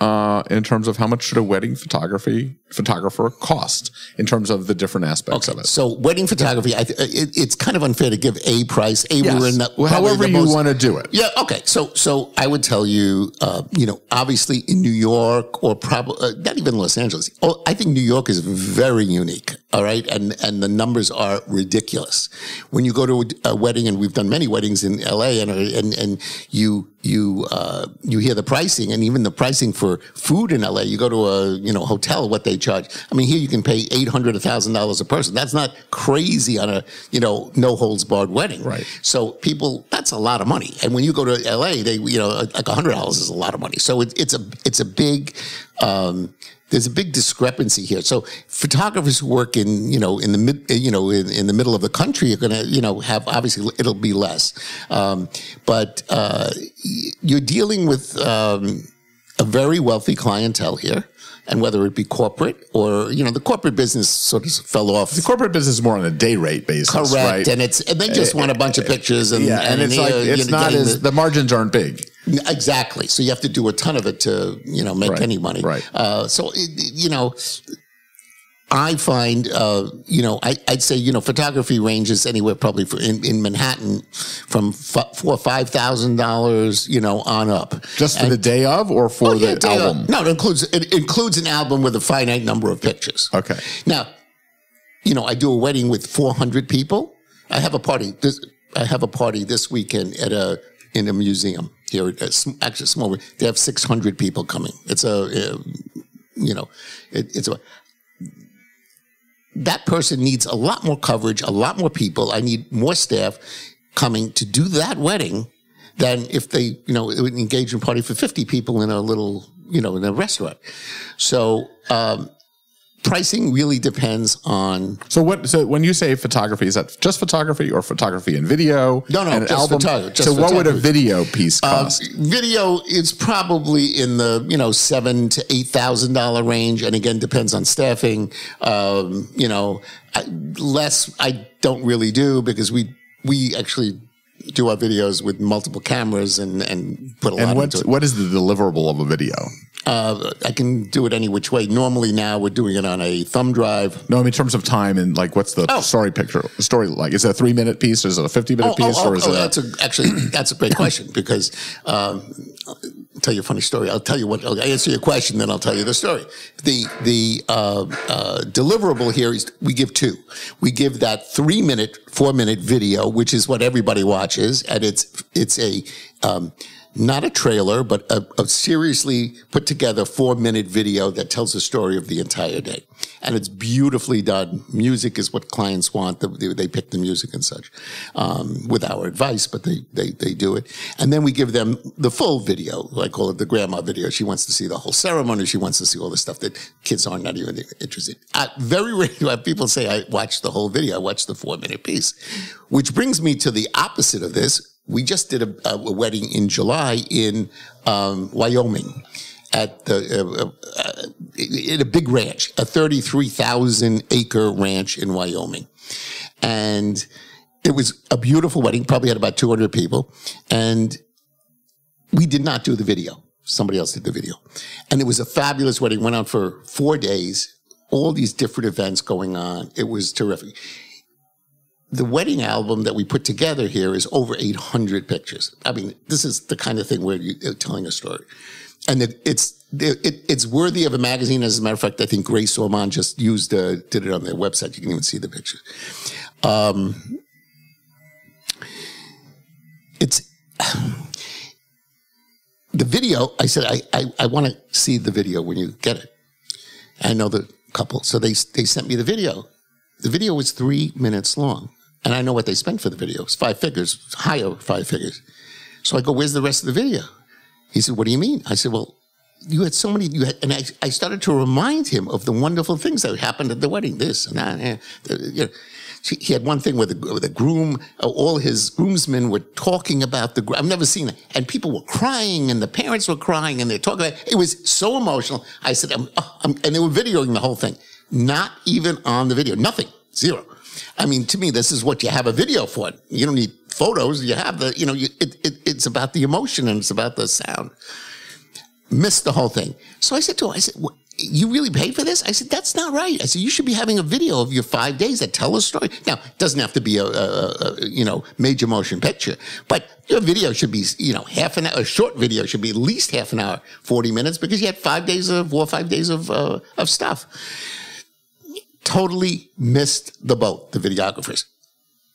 uh, in terms of how much should a wedding photography photographer cost in terms of the different aspects of it? So, wedding photography, I, th- it, it's kind of unfair to give a price. A, Yes. we're in the, Well, however the you most- want to do it. Yeah. Okay. So, so I would tell you, uh, you know, obviously in New York or probably uh, not even Los Angeles. Oh, I think New York is very unique. All right, and and the numbers are ridiculous. When you go to a, a wedding, and we've done many weddings in L.A., and and and you you uh, you hear the pricing, and even the pricing for food in L.A. You go to a you know hotel, what they charge. I mean, here you can pay eight hundred, a thousand dollars a person. That's not crazy on a you know no holds barred wedding. Right. So people, that's a lot of money. And when you go to LA, they, you know, like a hundred dollars is a lot of money. So it, it's a, it's a big, um, there's a big discrepancy here. So photographers who work in, you know, in the mid, you know, in, in the middle of the country are going to, you know, have obviously it'll be less. Um, but, uh, you're dealing with, um, a very wealthy clientele here. And whether it be corporate or, you know, the corporate business sort of fell off. The corporate business is more on a day rate basis, Correct, right? and it's and they just want a bunch of pictures, and yeah, and, it's uh, like it's know, not as the, margins aren't big. exactly. So you have to do a ton of it to you know make Right, any money. right. Uh, so it- you know, I find uh, you know I, I'd say you know photography ranges anywhere probably for in, in Manhattan from f- four or five thousand dollars you know on up. Just for And- the day of, or for Oh, yeah, the day of. album. No, it includes it includes an album with a finite number of pictures. Okay. Now, you know, I do a wedding with 400 people. I have a party. This, I have a party this weekend at a in a museum here. At actually, a small. They have 600 people coming. It's a, uh, you know, it, it's a. That person needs a lot more coverage, a lot more people. I need more staff coming to do that wedding than if they, you know, an engagement party for 50 people in a little, you know, in a restaurant. So, um, pricing really depends on So what? So when you say photography, is that just photography or photography and video? No, no, and just album? photog- just so what would a video piece Uh, cost? video is probably in the you know seven to eight thousand dollar range, and again depends on staffing. Um, you know, I, less I don't really do because we we actually do our videos with multiple cameras and and put a lot and what into it. what is the deliverable of a video? Uh, I can do it any which way. Normally now we're doing it on a thumb drive. No, I mean in terms of time and like what's the Oh. story picture story like? Is it a three minute piece? Is it a fifty minute piece? or is it a, that's a, actually that's a great question because um, tell you a funny story. I'll tell you what. I'll answer your question, then I'll tell you the story. The the uh, uh, deliverable here is we give two. We give that three minute, four minute video, which is what everybody watches, and it's it's a um, not a trailer, but a, a seriously put together four minute video that tells the story of the entire day. And it's beautifully done. Music is what clients want. They, they pick the music and such, um, with our advice, but they, they, they do it. And then we give them the full video. I call it the grandma video. She wants to see the whole ceremony. She wants to see all the stuff that kids are not even interested. I, very rarely do I have people say I watched the whole video. I watched the four minute piece, which brings me to the opposite of this we just did a, a wedding in July in um, Wyoming at the uh, uh, in a big ranch, a thirty-three thousand acre ranch in Wyoming, and it was a beautiful wedding. Probably had about two hundred people, and we did not do the video. Somebody else did the video, and it was a fabulous wedding. Went on for four days. All these different events going on. It was terrific the wedding album that we put together here is over 800 pictures. I mean, this is the kind of thing where you're telling a story. And it, it's, it, it's worthy of a magazine. As a matter of fact, I think Grace Ormonde just used, uh, did it on their website. You can even see the pictures. Um, it's, the video, I said, I, I, I want to see the video when you get it. I know the couple. So they, they sent me the video. The video was three minutes long. And I know what they spent for the video. It's five figures, higher five figures. So I go, where's the rest of the video? He said, what do you mean? I said, well, you had so many, you had, and I, I started to remind him of the wonderful things that happened at the wedding, this and that. And, uh, you know, he had one thing where the, where the groom, uh, all his groomsmen were talking about the, I've never seen it. And people were crying and the parents were crying and they're talking about, it was so emotional. I said, I'm, I'm, and they were videoing the whole thing. Not even on the video, nothing, zero. I mean, to me, this is what you have a video for. You don't need photos. You have the, you know, you, it, it, it's about the emotion and it's about the sound. Missed the whole thing. So I said to him, I said, you really paid for this? I said, that's not right. I said, you should be having a video of your five days that tell a story. Now, it doesn't have to be a, a, a you know, major motion picture, but your video should be, you know, half an hour, a short video should be at least half an hour, 40 minutes because you had five days of, four or five days of, uh, of stuff totally missed the boat, the videographers.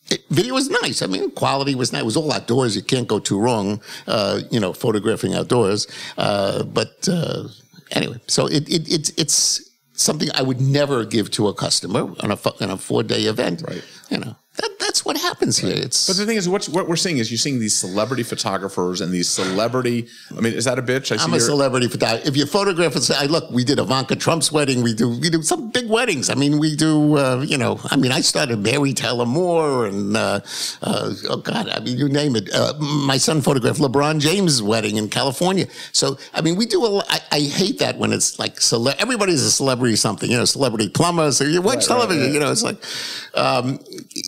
It, video was nice. I mean, quality was nice. It was all outdoors. You can't go too wrong, uh, you know, photographing outdoors. Uh, but uh, anyway, so it, it, it's it's something I would never give to a customer on a, on a four day event. Right. You know, that, that's what happens here. It's But the thing is, what, what we're seeing is you're seeing these celebrity photographers and these celebrity. I mean, is that a bitch? I I'm a celebrity photographer. If you photograph and say, look, we did Ivanka Trump's wedding. We do we do some big weddings. I mean, we do. Uh, you know, I mean, I started Mary Tyler Moore and uh, uh, oh God, I mean, you name it. Uh, my son photographed LeBron James' wedding in California. So I mean, we do a. I, I hate that when it's like cele- everybody's a celebrity something. You know, celebrity plumber. So you watch television. You know, it's like um,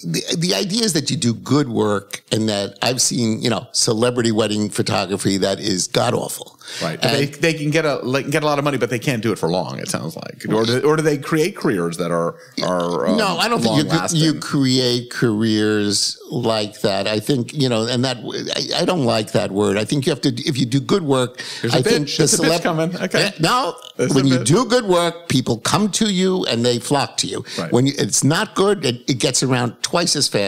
the the idea is that you do good work and that I've seen you know celebrity wedding photography that is god awful. Right. But And- they, they can get a like, get a lot of money, but they can't do it for long. It sounds like, or do, or do they create careers that are are um, no, I don't think you, you create careers like that. I think you know, and that I, I don't like that word. I think you have to if you do good work. There's a I think bitch. A bitch coming. Okay. Yeah, no, There's when you do good work, people come to you and they flock to you. Right. When you, it's not good, it, it gets around twice as fast.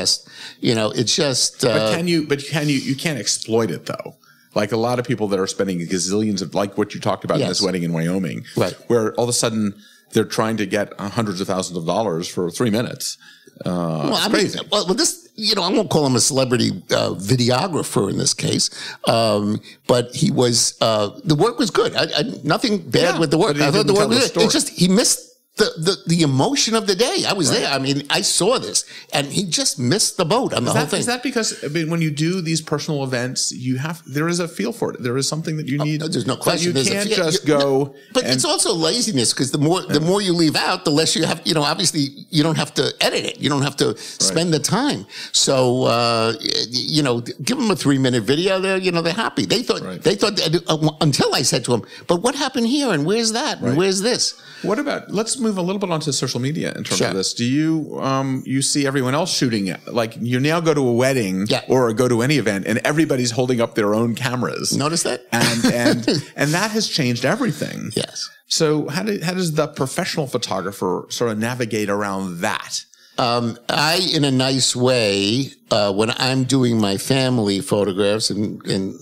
You know, it's just. Uh, But can you? But can you? You can't exploit it though. Like a lot of people that are spending gazillions of, like what you talked about in this wedding in Wyoming, Right. Where all of a sudden they're trying to get hundreds of thousands of dollars for three minutes. Uh, Well, I mean, crazy. well, well, this, you know, I won't call him a celebrity uh, videographer in this case, um, but he was, uh, the work was good. I, I, nothing bad Yeah, with the work. I thought the work was good. It's just, he missed the, the, the emotion of the day. I was there. I mean, I saw this and he just missed the boat on the Is whole that, thing. is that because I mean, when you do these personal events, you have there is a feel for it. There is something that you need. Oh, No, there's no question. You There's can't fear- just you- go. no, but and- it's also laziness because the more the more you leave out, the less you have. You know, obviously, you don't have to edit it. You don't have to spend the time. So, uh, you know, give them a three minute video. They're you know they're happy. They thought Right. they thought uh, until I said to them, "But what happened here? And where's that? And where's this?" What about? Let's move a little bit onto social media in terms Sure. of this. Do you um you see everyone else shooting it? Like you now go to a wedding Yeah. or go to any event, and everybody's holding up their own cameras. Notice that? and and and that has changed everything. Yes. So how do, how does the professional photographer sort of navigate around that? Um, I, in a nice way, uh, when I'm doing my family photographs and, and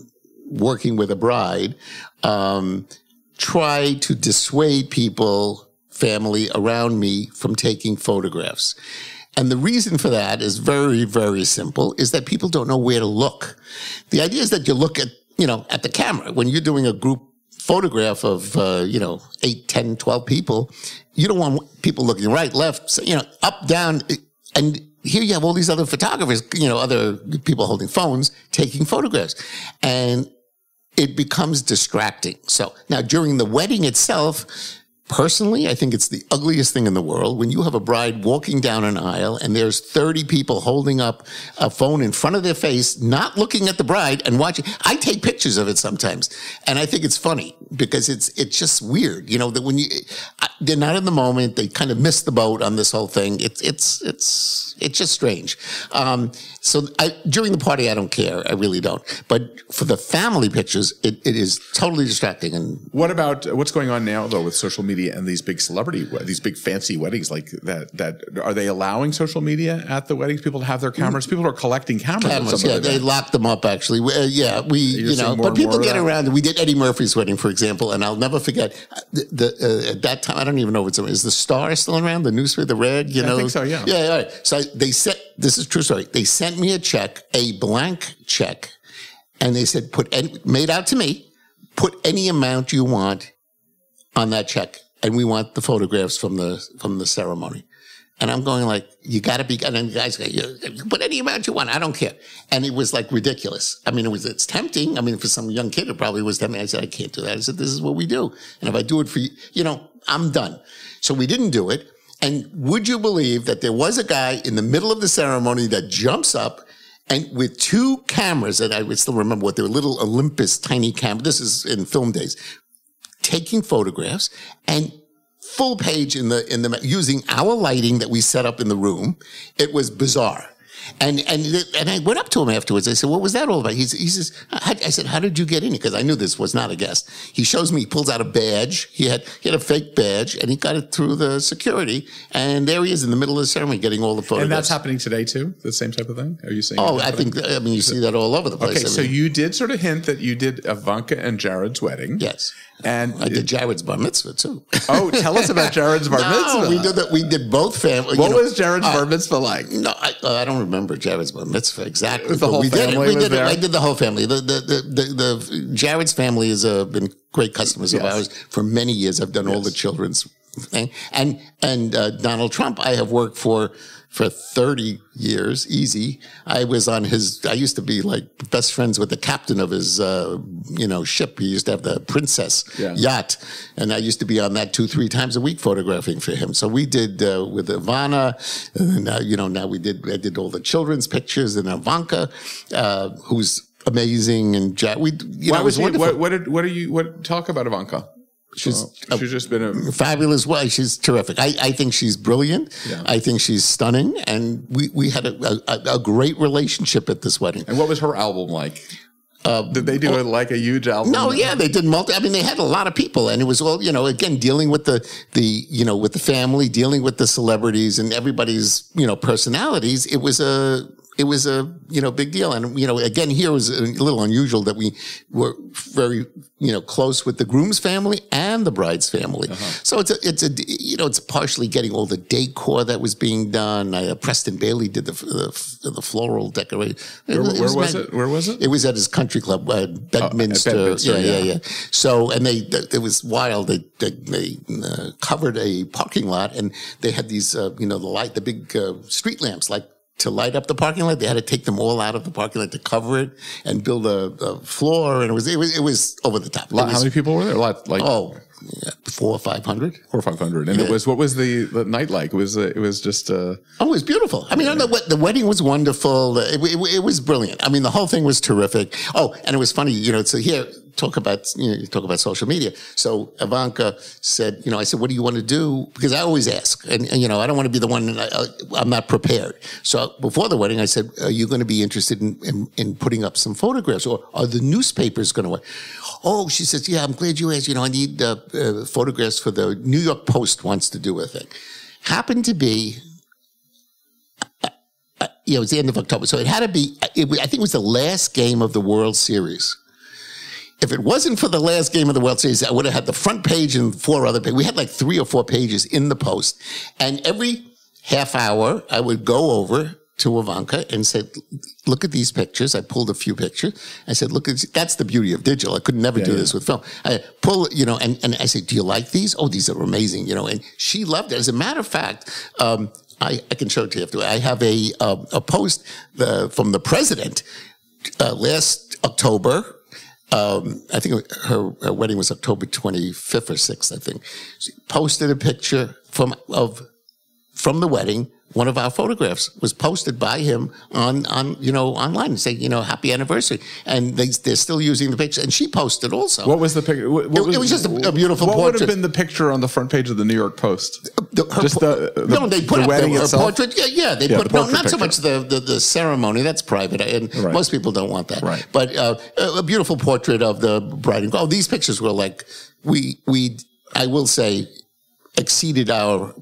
working with a bride, um, try to dissuade people, family around me from taking photographs. And the reason for that is very, very simple is that people don't know where to look. The idea is that you look at, you know, at the camera when you're doing a group photograph of, uh, you know, 8, 10, 12 people. You don't want people looking right, left, so, you know, up, down. And here you have all these other photographers, you know, other people holding phones taking photographs. And it becomes distracting. So now during the wedding itself, personally, I think it's the ugliest thing in the world when you have a bride walking down an aisle and there's 30 people holding up a phone in front of their face, not looking at the bride and watching. I take pictures of it sometimes and I think it's funny because it's, it's just weird, you know, that when you, they're not in the moment, they kind of miss the boat on this whole thing. It's, it's, it's, it's just strange. Um, so I, during the party, I don't care. I really don't. But for the family pictures, it, it is totally distracting. And What about what's going on now though with social media and these big celebrity, these big fancy weddings like that? That are they allowing social media at the weddings? People to have their cameras. People are collecting cameras. cameras, yeah, the they lock them up. Actually, We- uh, yeah, we, you seeing know, but people get around. We did Eddie Murphy's wedding, for example, and I'll never forget the, the uh, at that time. I don't even know if it's is the Star still around, the newspaper, the Red. You I know, think so, yeah. yeah. All right. So they sent. This is true story. They sent me a check, a blank check, and they said put any, made out to me. Put any amount you want on that check, and we want the photographs from the from the ceremony. And I'm going like, you got to be, and then the guys go, you, you put any amount you want. I don't care. And it was like ridiculous. I mean, it was, it's tempting. I mean, for some young kid, it probably was tempting. I said, I can't do that. I said, this is what we do. And if I do it for you, you know, I'm done. So we didn't do it. And would you believe that there was a guy in the middle of the ceremony that jumps up and with two cameras, that I would still remember what they were little Olympus tiny cameras. This is in film days, taking photographs and full page in the in the using our lighting that we set up in the room. It was bizarre. And and and I went up to him afterwards. I said, "What was that all about?" He's, he says, "I I said, how did you get in?" Because I knew this was not a guest. He shows me, he pulls out a badge. He had he had a fake badge, and he got it through the security. And there he is in the middle of the ceremony, getting all the photos. and that's happening today too. The same type of thing. Are you seeing? Oh, I think I mean you see that all over the place. Okay, I so you did sort of hint that you did Ivanka and Jared's wedding. yes, And I did Jared's bar mitzvah too. oh, tell us about Jared's bar mitzvah. No, we did that. We did both family. What was Jared's bar mitzvah like? No, I, I don't remember Jared's bar mitzvah exactly. The but whole we did it. We was did there? it. I did the whole family. The the the, the, the Jared's family has uh, been great customers of ours for many years. I've done all the children's thing, and and uh, Donald Trump. I have worked for for 30 years, easy. I was on his, I used to be like best friends with the captain of his, uh, you know, ship. He used to have the Princess Yeah. yacht. And I used to be on that two, three times a week photographing for him. So we did, uh, with Ivana, and now, you know, now we did, I did all the children's pictures and Ivanka, uh, who's amazing. And Jack, we, you Why know, was was he, wonderful. what, what did what are you what talk about Ivanka? She's Oh, she's just been a fabulous. Well, she's terrific. I, I think she's brilliant. Yeah. I think she's stunning. And we, we had a, a, a great relationship at this wedding. and what was her album like? did they do a, like a huge album? Uh, oh, No, yeah, they did multi. I mean, they had a lot of people, and it was all you know. Again, dealing with the the you know with the family, dealing with the celebrities and everybody's you know personalities. It was a it was a you know big deal, and you know again here was a little unusual that we were very you know close with the groom's family and the bride's family. So it's a it's a you know it's partially getting all the decor that was being done. Uh, Preston Bailey did the the, the floral decoration. Where, where was meant- it? Where was it? it was at his country club, uh, Bedminster. Bedminster, yeah, yeah, yeah. yeah. So, and they, th- it was wild. They, they, they uh, covered a parking lot and they had these, uh, you know, the light, the big uh, street lamps, like to light up the parking lot. They had to take them all out of the parking lot to cover it and build a, a floor. And it was, it was, it was over the top. Lot- how many people were there? A lot, like Oh, yeah, four or five hundred. four or five hundred. And it was what was the, the night like? It was uh, it was just uh, Oh, it was beautiful. I mean, I don't know what the wedding was wonderful. It, it, it was brilliant. I mean, the whole thing was terrific. Oh, and it was funny, you know. So here, talk about you know, you talk about social media. So Ivanka said, you know, I said, what do you want to do? Because I always ask, and, and, you know, I don't want to be the one. I, I'm not prepared. So before the wedding, I said, are you going to be interested in, in, in putting up some photographs, or are the newspapers going to? Oh, she says, yeah, I'm glad you asked. You know, I need uh, uh, photographs for the New York Post wants to do a thing. Happened to be you know, it was the end of October. So it had to be, it, I think it was the last game of the World Series. If it wasn't for the last game of the World Series, I would have had the front page and four other pages. We had like three or four pages in the post. And every half hour, I would go over to Ivanka and said, look at these pictures. I pulled a few pictures. I said, look, at that's the beauty of digital. I could never do this with film. I pull, you know, and, and I said, do you like these? Oh, these are amazing, you know, and she loved it. As a matter of fact, um, I, I can show it to you after. I have a, uh, a post uh, from the president uh, last October. Um, I think her, her wedding was October 25th or 6th, I think. She posted a picture from, of, from the wedding. One of our photographs was posted by him on, on, you know, online and saying, you know, happy anniversary. And they, they're still using the picture. And she posted also. what was the picture? What, It- it was just a- a beautiful What would have been the picture on the front page of the New York Post? The- her Just the- the- no, they put the up wedding the, itself? portrait. Yeah, yeah, they Yeah, put no, portrait not so much the, the the ceremony. That's private, and Right. most people don't want that. Right. But uh, a a beautiful portrait of the bride and groom oh, these pictures were like we we I will say exceeded our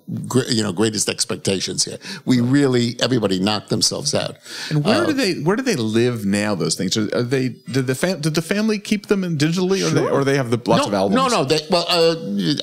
you know greatest expectations here. We really everybody knocked themselves out. And where Uh, do they where do they live now? Those things are, they did the fam, did the family keep them in digitally or they or they have the lots no, of albums? No, no. They, well, uh,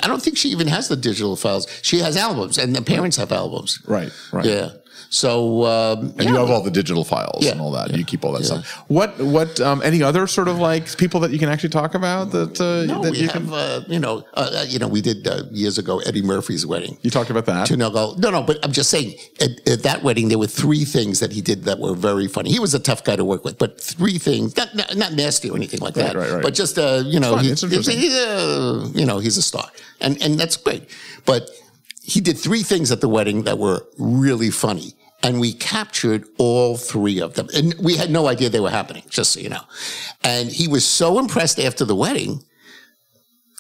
I don't think she even has the digital files. She has albums, and the parents have albums. Right, right. Yeah. So um, And you have all the digital files Yeah, and all that. yeah, You keep all that yeah. stuff. What what um, any other sort of like people that you can actually talk about that uh, No, that we you have, can uh, you know, uh, you know, we did uh, years ago Eddie Murphy's wedding. you talked about that. Two no go. No, no, but I'm just saying at, at that wedding there were three things that he did that were very funny. He was a tough guy to work with, but three things, not not, not nasty or anything like that, right, right. but just uh, you know, he- It's interesting. he's a, you know, he's a star, and and that's great. But he did three things at the wedding that were really funny. And we captured all three of them. And we had no idea they were happening, just so you know. And he was so impressed after the wedding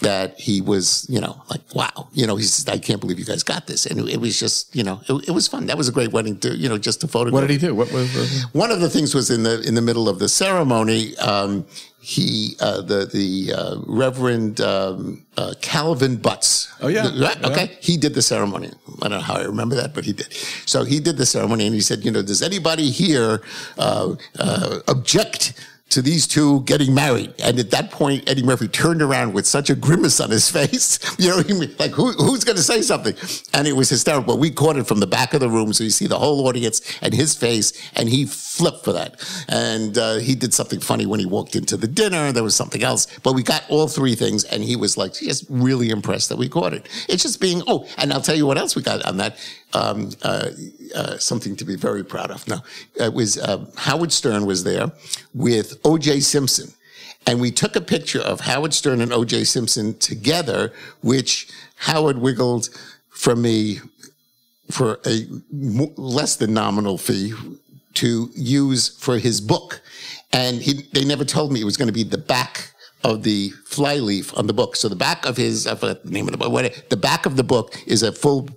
that he was, you know, like, wow, you know, he says, I can't believe you guys got this. And it was just, you know, it, it was fun. That was a great wedding to, you know, just to photograph. what did he do? What was the, One of the things was in the in the middle of the ceremony. Um, he uh, the the uh, Reverend um, uh, Calvin Butts. Oh, yeah. The- right? Yeah. Okay. He did the ceremony. I don't know how I remember that, but he did. So he did the ceremony, and he said, you know, does anybody here uh, uh, object? To these two getting married, and at that point, Eddie Murphy turned around with such a grimace on his face. You know, like who, who's going to say something? And it was hysterical. We caught it from the back of the room, so you see the whole audience and his face, and he flipped for that. And uh, he did something funny when he walked into the dinner. There was something else, but we got all three things, and he was like just really impressed that we caught it. It's just being oh, and I'll tell you what else we got on that. Um, uh, uh, something to be very proud of. Now, it was uh, Howard Stern was there with O.J. Simpson. And we took a picture of Howard Stern and O.J. Simpson together, which Howard wiggled from me for a less than nominal fee to use for his book. And he, they never told me it was going to be the back of the flyleaf on the book. So the back of his, I forgot the name of the book, the back of the book is a full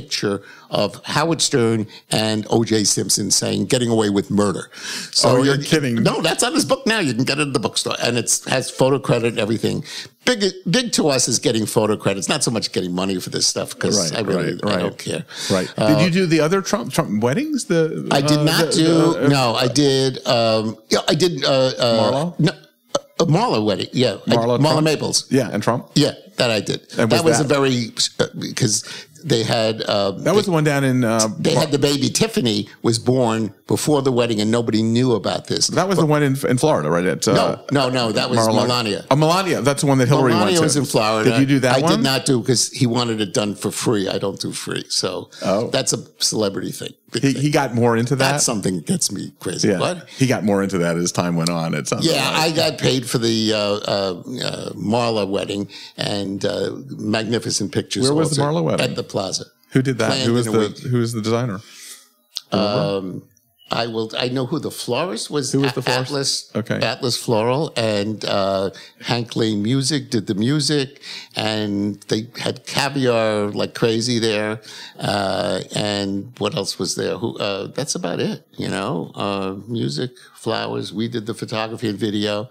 picture of Howard Stern and O.J. Simpson saying "Getting Away with Murder." So Oh, you're kidding. No, that's on his book now. You can get it at the bookstore, and it has photo credit and everything. big big to us is getting photo credits, not so much getting money for this stuff because Right, I really right, I don't care. Right. did you do the other Trump Trump weddings? The I did uh, not the- do. the- no, I did. Um, yeah, I did. Uh, uh, Marlo? No, uh, Marlo wedding. Yeah, Marlo Marla Maples. Yeah, and Trump. Yeah, that I did. And that was was a that- very uh, because they had. Uh, That was the one down in. Uh, they had the baby Tiffany was born before the wedding, and nobody knew about this. that was the one in, in Florida, right? At, uh, no, no, no. That was. Melania. Oh, Melania. That's the one that Hillary Melania went to. was in Florida. Did you do that I one? did not do because he wanted it done for free. I don't do free, so Oh. that's a celebrity thing. He, thing. he got more into that. that's something that gets me crazy. yeah. What? He got more into that as time went on. It sounds Yeah, like. I got paid for the uh, uh, uh, Marla wedding and uh, magnificent pictures. Where was the Marla wedding? At the Who did that? planned Who was the week. Who was the designer? Um, I will. I know who the florist was. Who was the florist? Atlas. Okay. Atlas Floral and uh, Hank Lane Music did the music, and they had caviar like crazy there. Uh, and what else was there? Who? Uh, that's about it. You know, uh, music, flowers. We did the photography and video.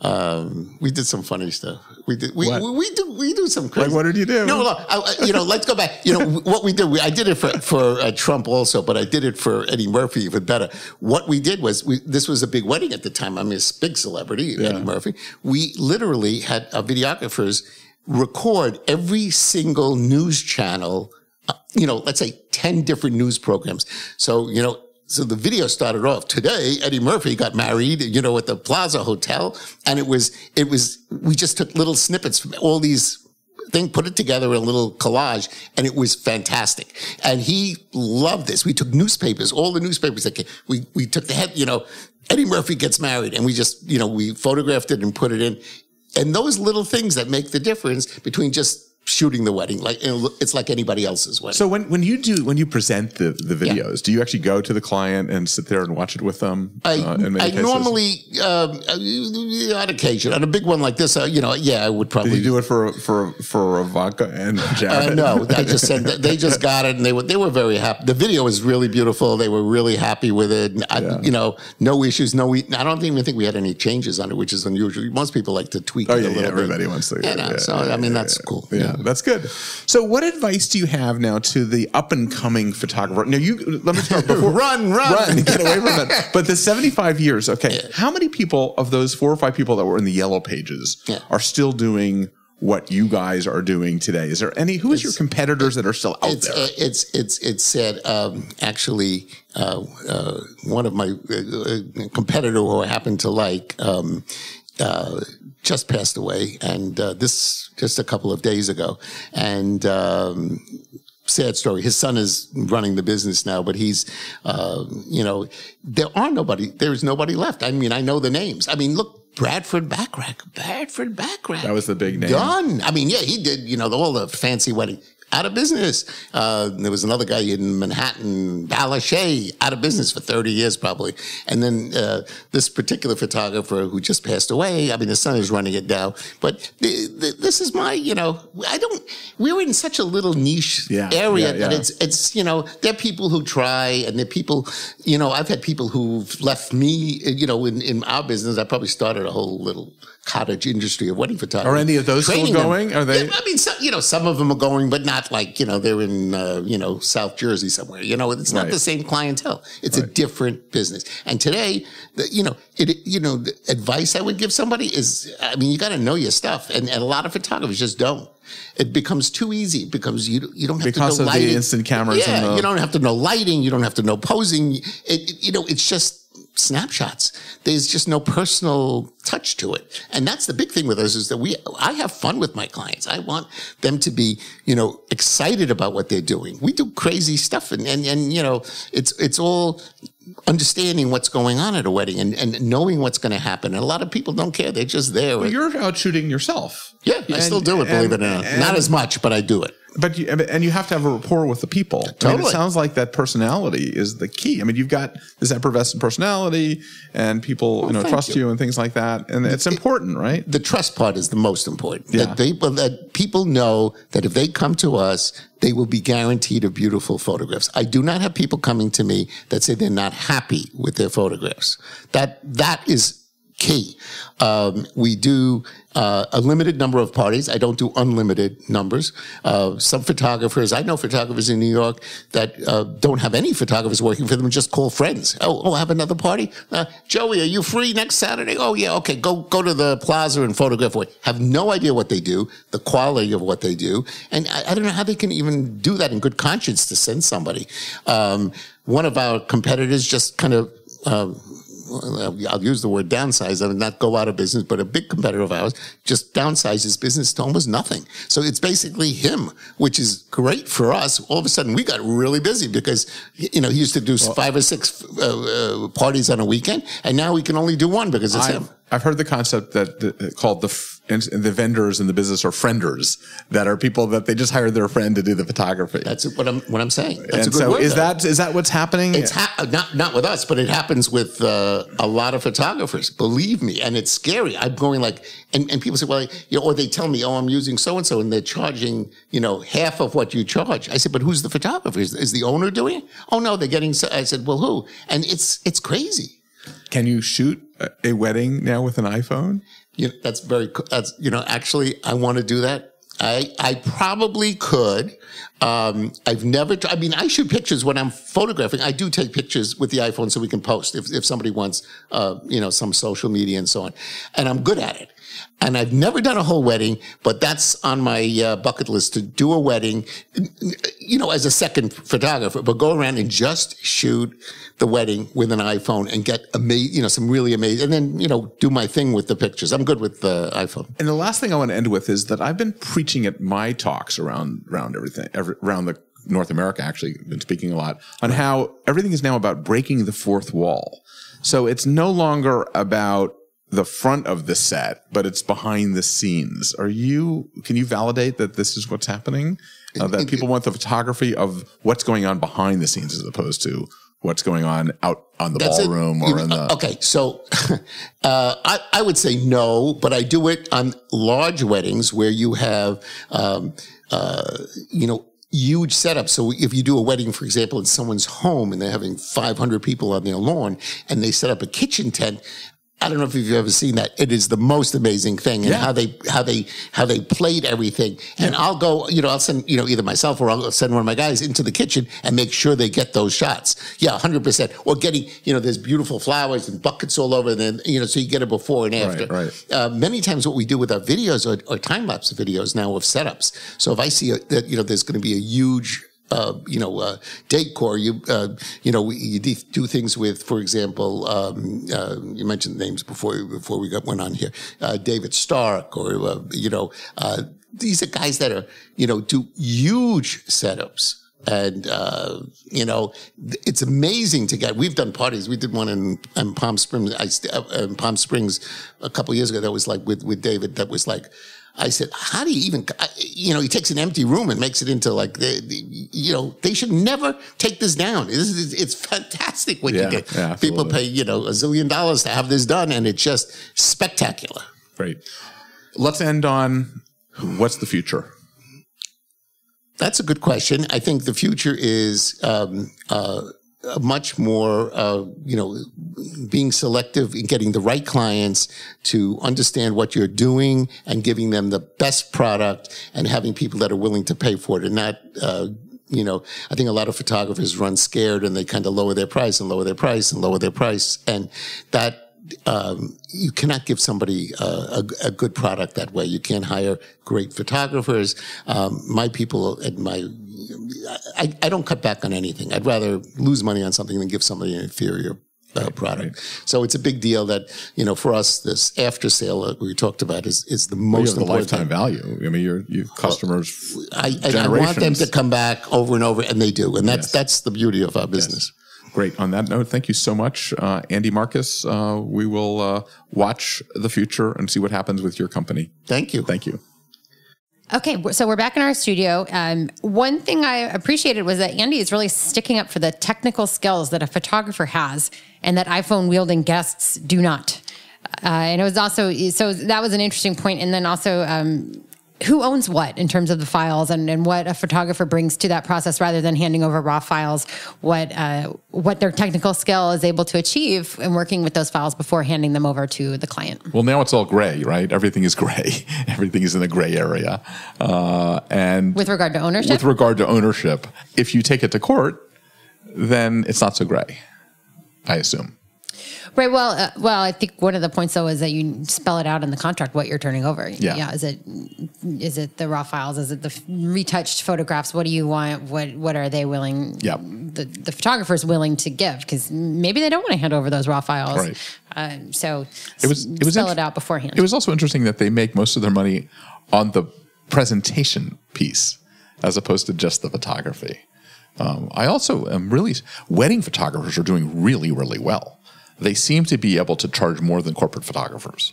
Um, we did some funny stuff. We did. We, we, we do. We do some crazy. what did you do? No, look, I, you know, let's go back. You know, what we did, we, I did it for, for uh, Trump also, but I did it for Eddie Murphy even better. What we did was, we, this was a big wedding at the time. I mean, a big celebrity, Eddie Murphy. We literally had our videographers record every single news channel, uh, you know, let's say 10 different news programs. So, you know, so the video started off today. Eddie Murphy got married, you know, at the Plaza Hotel, and it was it was we just took little snippets from all these thing, put it together in a little collage, and it was fantastic. And he loved this. We took newspapers, all the newspapers that came. We we took the head, you know, Eddie Murphy gets married, and we just you know we photographed it and put it in. And those little things that make the difference between just shooting the wedding, like it's like anybody else's wedding. So when, when you do when you present the, the videos, do you actually go to the client and sit there and watch it with them? I, uh, I normally, um, uh, on occasion, on a big one like this, uh, you know, yeah, I would probably Did you do it for for for Ivanka and Jared? Uh, no, I just said that they just got it and they were they were very happy. The video was really beautiful. They were really happy with it. I, Yeah. You know, no issues. No, we, I don't even think we had any changes on it, which is unusual. Most people like to tweak Oh it a yeah, little yeah, bit. everybody wants to. Yeah, yeah, so yeah, I mean, yeah, that's yeah. cool. Yeah, that's good. So, what advice do you have now to the up and coming photographer? Now, you let me start before Run, run. run, get away from it. But the seventy-five years, okay. How many people of those four or five people that were in the yellow pages Yeah. are still doing what you guys are doing today? Is there any? Who is your competitors that are still out it's there? uh, it's it's it's said Um, actually, uh, uh, one of my uh, uh, competitor who I happen to like um, uh, just passed away, and uh, this just a couple of days ago, and. Um, Sad story. His son is running the business now, but he's, uh, you know, there are nobody. There is nobody left. I mean, I know the names. I mean, look, Bradford Bachrach, Bradford Bachrach. That was the big name. Done. I mean, yeah, he did, you know, the, all the fancy wedding. Out of business. Uh, there was another guy in Manhattan, Balashay, out of business for 30 years probably. And then uh, this particular photographer who just passed away, I mean, the son is running it now. But the, the, this is my, you know, I don't, we're in such a little niche Yeah, area yeah, that yeah. it's, it's, you know, there are people who try and there are people, you know, I've had people who've left me, you know, in, in our business. I probably started a whole little cottage industry of wedding photography. Are any of those still Training them. going? Are they- Yeah, I mean, some, you know, some of them are going, but not like, you know, they're in, uh, you know, South Jersey somewhere. You know, it's not Right. the same clientele. It's a different business. And today, the, you know, it, you know, the advice I would give somebody is, I mean, you got to know your stuff. And, and a lot of photographers just don't. It becomes too easy. It becomes, you, you don't have Because to know of the lighting. instant cameras Yeah, and the- you don't have to know lighting. You don't have to know posing. It- you know, it's just snapshots. There's just no personal touch to it. And that's the big thing with us is that we, I have fun with my clients. I want them to be, you know, excited about what they're doing. We do crazy stuff and, and, and, you know, it's, it's all understanding what's going on at a wedding and, and knowing what's going to happen. And a lot of people don't care. They're just there. Well, you're out shooting yourself. yeah, I still do it, believe it or not. and- Not as much, but I do it. But you, and you have to have a rapport with the people. I mean, it sounds like that personality is the key. I mean, you've got this effervescent personality, and people you know trust you. you. and things like that, and it's important, right? the trust part is the most important. Yeah. That people that people know that if they come to us, they will be guaranteed of beautiful photographs. I do not have people coming to me that say they're not happy with their photographs. That that is key. Um, we do uh, a limited number of parties. I don't do unlimited numbers. Uh, some photographers, I know photographers in New York that uh, don't have any photographers working for them, just call friends. Oh, oh, have another party? Uh, Joey, are you free next Saturday? Oh, yeah, okay, go go to the plaza and photograph away. Have no idea what they do, the quality of what they do, and I, I don't know how they can even do that in good conscience to send somebody. Um, one of our competitors just kind of uh, I'll use the word downsize, I mean, not go out of business, but a big competitor of ours just downsized his business to almost nothing. So it's basically him, which is great for us. All of a sudden, we got really busy because, you know, he used to do five or six uh, uh, parties on a weekend, and now we can only do one because it's him. I've, heard the concept that, that called the f- and the vendors in the business are frienders that are people that they just hired their friend to do the photography. That's what I'm what I'm saying. That's and a good so word, is though. that is that what's happening? It's ha- not not with us, but it happens with uh, a lot of photographers. Believe me, and it's scary. I'm going like, and, and people say, well, you know, or they tell me, oh, I'm using so and so, and they're charging, you know, half of what you charge. I said, but who's the photographer? Is, is the owner doing it? Oh no, they're getting. So, I said, well, who? And it's it's crazy. Can you shoot a- wedding now with an iPhone? You know, that's very. That's you know. Actually, I want to do that. I I probably could. Um, I've never. I mean, I shoot pictures when I'm photographing. I do take pictures with the iPhone so we can post if if somebody wants, uh, you know, some social media and so on. And I'm good at it. And I've never done a whole wedding, but that's on my uh, bucket list to do a wedding, you know, as a second photographer, but go around and just shoot the wedding with an iPhone and get amazing, you know, some really amazing, and then, you know, do my thing with the pictures. I'm good with the iPhone. And the last thing I want to end with is that I've been preaching at my talks around around everything every, around the North America. Actually, been speaking a lot on how everything is now about breaking the fourth wall. So it's no longer about the front of the set, but it's behind the scenes. Are you? Can you validate that this is what's happening? Uh, that people want the photography of what's going on behind the scenes as opposed to what's going on out on the That's it. ballroom or in the. uh, okay, so uh, I, I would say no, but I do it on large weddings where you have, um, uh, you know, huge setups. So if you do a wedding, for example, in someone's home and they're having 500 people on their lawn and they set up a kitchen tent. I don't know if you've ever seen that. It is the most amazing thing, and Yeah. how they how they how they played everything. And I'll go, you know, I'll send you know either myself or I'll send one of my guys into the kitchen and make sure they get those shots. Yeah, hundred percent. Or getting, you know, there's beautiful flowers and buckets all over, and then you know, so you get a before and after. right. Uh, many times, what we do with our videos are, are time lapse videos now of setups. So if I see a, that you know there's going to be a huge uh, you know, uh, decor. You, uh, you know, we, you do things with, for example, um, uh, you mentioned names before before we got went on here. Uh, David Stark, or uh, you know, uh, these are guys that are, you know, do huge setups. And, uh, you know, it's amazing to get, we've done parties. We did one in, in Palm Springs, I, in Palm Springs a couple years ago. That was like with, with David, that was like, I said, how do you even, you know, he takes an empty room and makes it into like, the, the, you know, they should never take this down. This is, it's fantastic what Yeah, you get. yeah, People pay, you know, a zillion dollars to have this done and it's just spectacular. Great. Let's end on what's the future. That's a good question. I think the future is um, uh, much more, uh, you know, being selective in getting the right clients to understand what you're doing and giving them the best product and having people that are willing to pay for it and not. Uh, you know, I think a lot of photographers run scared and they kind of lower their price and lower their price and lower their price. And that um, you cannot give somebody a, a good product that way. You can't hire great photographers. Um, my people and my, I, I don't cut back on anything. I'd rather lose money on something than give somebody an inferior uh, product. So it's a big deal that, you know, for us, this after sale that we talked about is, is the most the important. lifetime value. I mean, your your customers. I, I, I want them to come back over and over, and they do. And that's, Yes. that's the beauty of our business. Great. On that note, thank you so much, uh, Andy Marcus. Uh, we will uh, watch the future and see what happens with your company. Thank you. Thank you. Okay, so we're back in our studio. Um, one thing I appreciated was that Andy is really sticking up for the technical skills that a photographer has and that iPhone wielding guests do not. Uh, and it was also, so that was an interesting point. And then also, um, who owns what in terms of the files and, and what a photographer brings to that process rather than handing over raw files what uh, what their technical skill is able to achieve in working with those files before handing them over to the client Well, now it's all gray, right? Everything is gray. Everything is in the gray area. Uh, and with regard to ownership with regard to ownership, if you take it to court, then it's not so gray, I assume. Right. Well, uh, well, I think one of the points though is that you spell it out in the contract what you're turning over. Yeah. yeah. Is it is it the raw files? Is it the retouched photographs? What do you want? What what are they willing? Yeah. The the photographer's willing to give because maybe they don't want to hand over those raw files. Right. Um, so It was it was spell it out beforehand. It was also interesting that they make most of their money on the presentation piece as opposed to just the photography. Um, I also am really wedding photographers are doing really really well. They seem to be able to charge more than corporate photographers.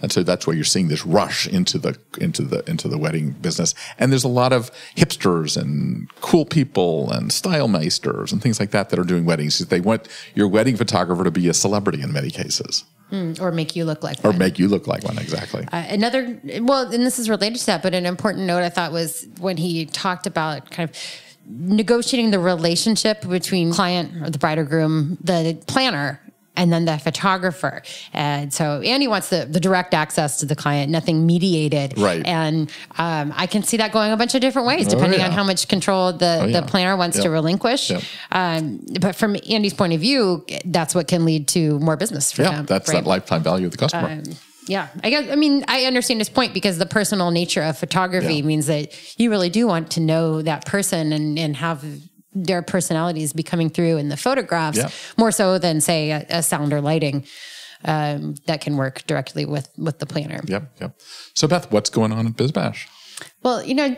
And so that's why you're seeing this rush into the into the into the wedding business. And there's a lot of hipsters and cool people and style meisters and things like that that are doing weddings. They want your wedding photographer to be a celebrity in many cases, or make you look like or one. make you look like one exactly. Uh, another, well, and this is related to that, but an important note I thought was when he talked about kind of negotiating the relationship between client or the bride or groom, the planner, and then the photographer. And so Andy wants the, the direct access to the client, nothing mediated. Right. And um, I can see that going a bunch of different ways, depending yeah. on how much control the, Oh, yeah. the planner wants to relinquish. Yep. Um, but from Andy's point of view, that's what can lead to more business for yeah, him. that's right? that lifetime value of the customer. Um, yeah, I guess. I mean, I understand his point because the personal nature of photography Yeah. means that you really do want to know that person and and have their personalities be coming through in the photographs Yeah. more so than say a, a sound or lighting um, that can work directly with with the planner. yep, yep. So Beth, what's going on at BizBash? Well, you know,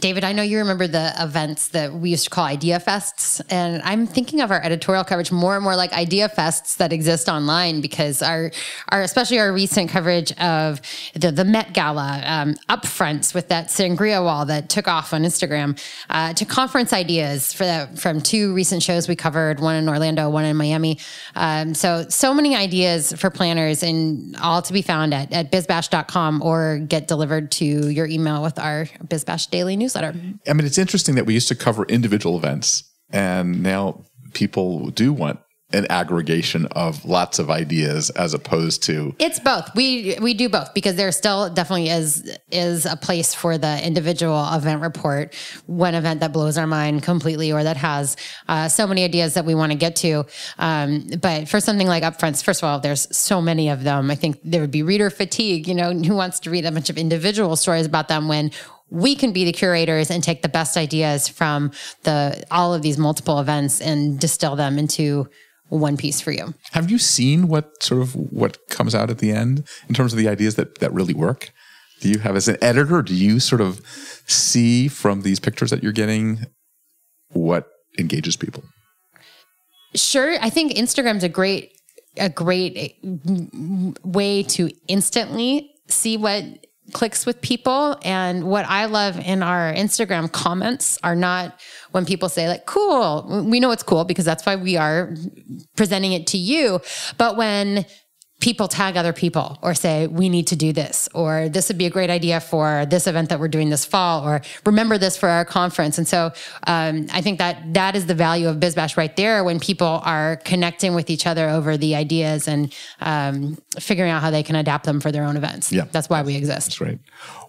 David, I know you remember the events that we used to call idea fests, and I'm thinking of our editorial coverage more and more like idea fests that exist online because our, our especially our recent coverage of the the Met Gala um, upfronts with that sangria wall that took off on Instagram, uh, to conference ideas for that from two recent shows we covered, one in Orlando, one in Miami. Um, so so many ideas for planners, and all to be found at at bizbash.com or get delivered to your email with our BizBash daily newsletter. I mean, it's interesting that we used to cover individual events, and now people do want an aggregation of lots of ideas as opposed to It's both. We we do both because there still definitely is is a place for the individual event report, one event that blows our mind completely or that has uh, so many ideas that we want to get to. Um, but for something like upfronts, first of all, there's so many of them. I think there would be reader fatigue. You know, who wants to read a bunch of individual stories about them when we can be the curators and take the best ideas from the all of these multiple events and distill them into one piece for you. Have you seen what sort of what comes out at the end in terms of the ideas that that really work? Do you have as an editor, do you sort of see from these pictures that you're getting what engages people? Sure, I think Instagram's a great a great way to instantly see what clicks with people. And what I love in our Instagram comments are not when people say like cool we know it's cool because that's why we are presenting it to you. But when people tag other people or say we need to do this or this would be a great idea for this event that we're doing this fall or remember this for our conference and so um, i think that that is the value of bizbash right there when people are connecting with each other over the ideas and um, figuring out how they can adapt them for their own events Yeah. that's why we exist That's right.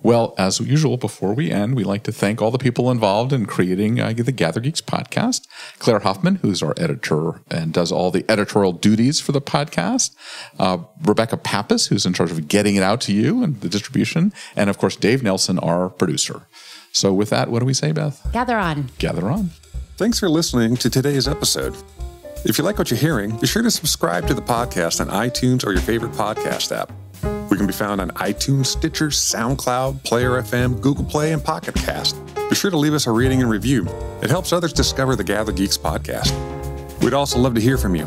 Well, as usual, before we end, we like to thank all the people involved in creating uh, the Gather Geeks podcast. Claire Hoffman, who's our editor and does all the editorial duties for the podcast. Uh, Rebecca Pappas, who's in charge of getting it out to you and the distribution. And of course, Dave Nelson, our producer. So with that, what do we say, Beth? gather on Gather on. Thanks for listening to today's episode. If you like what you're hearing, be sure to subscribe to the podcast on iTunes or your favorite podcast app. We can be found on iTunes, Stitcher, SoundCloud, Player FM, Google Play, and Pocket Cast. Be sure to leave us a rating and review. It helps others discover the Gather Geeks podcast. We'd also love to hear from you.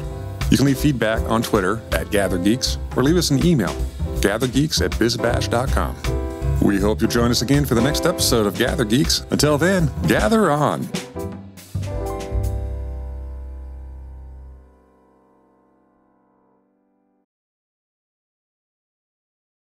You can leave feedback on Twitter at GatherGeeks or leave us an email, gathergeeks at bizbash.com. We hope you'll join us again for the next episode of Gather Geeks. Until then, gather on.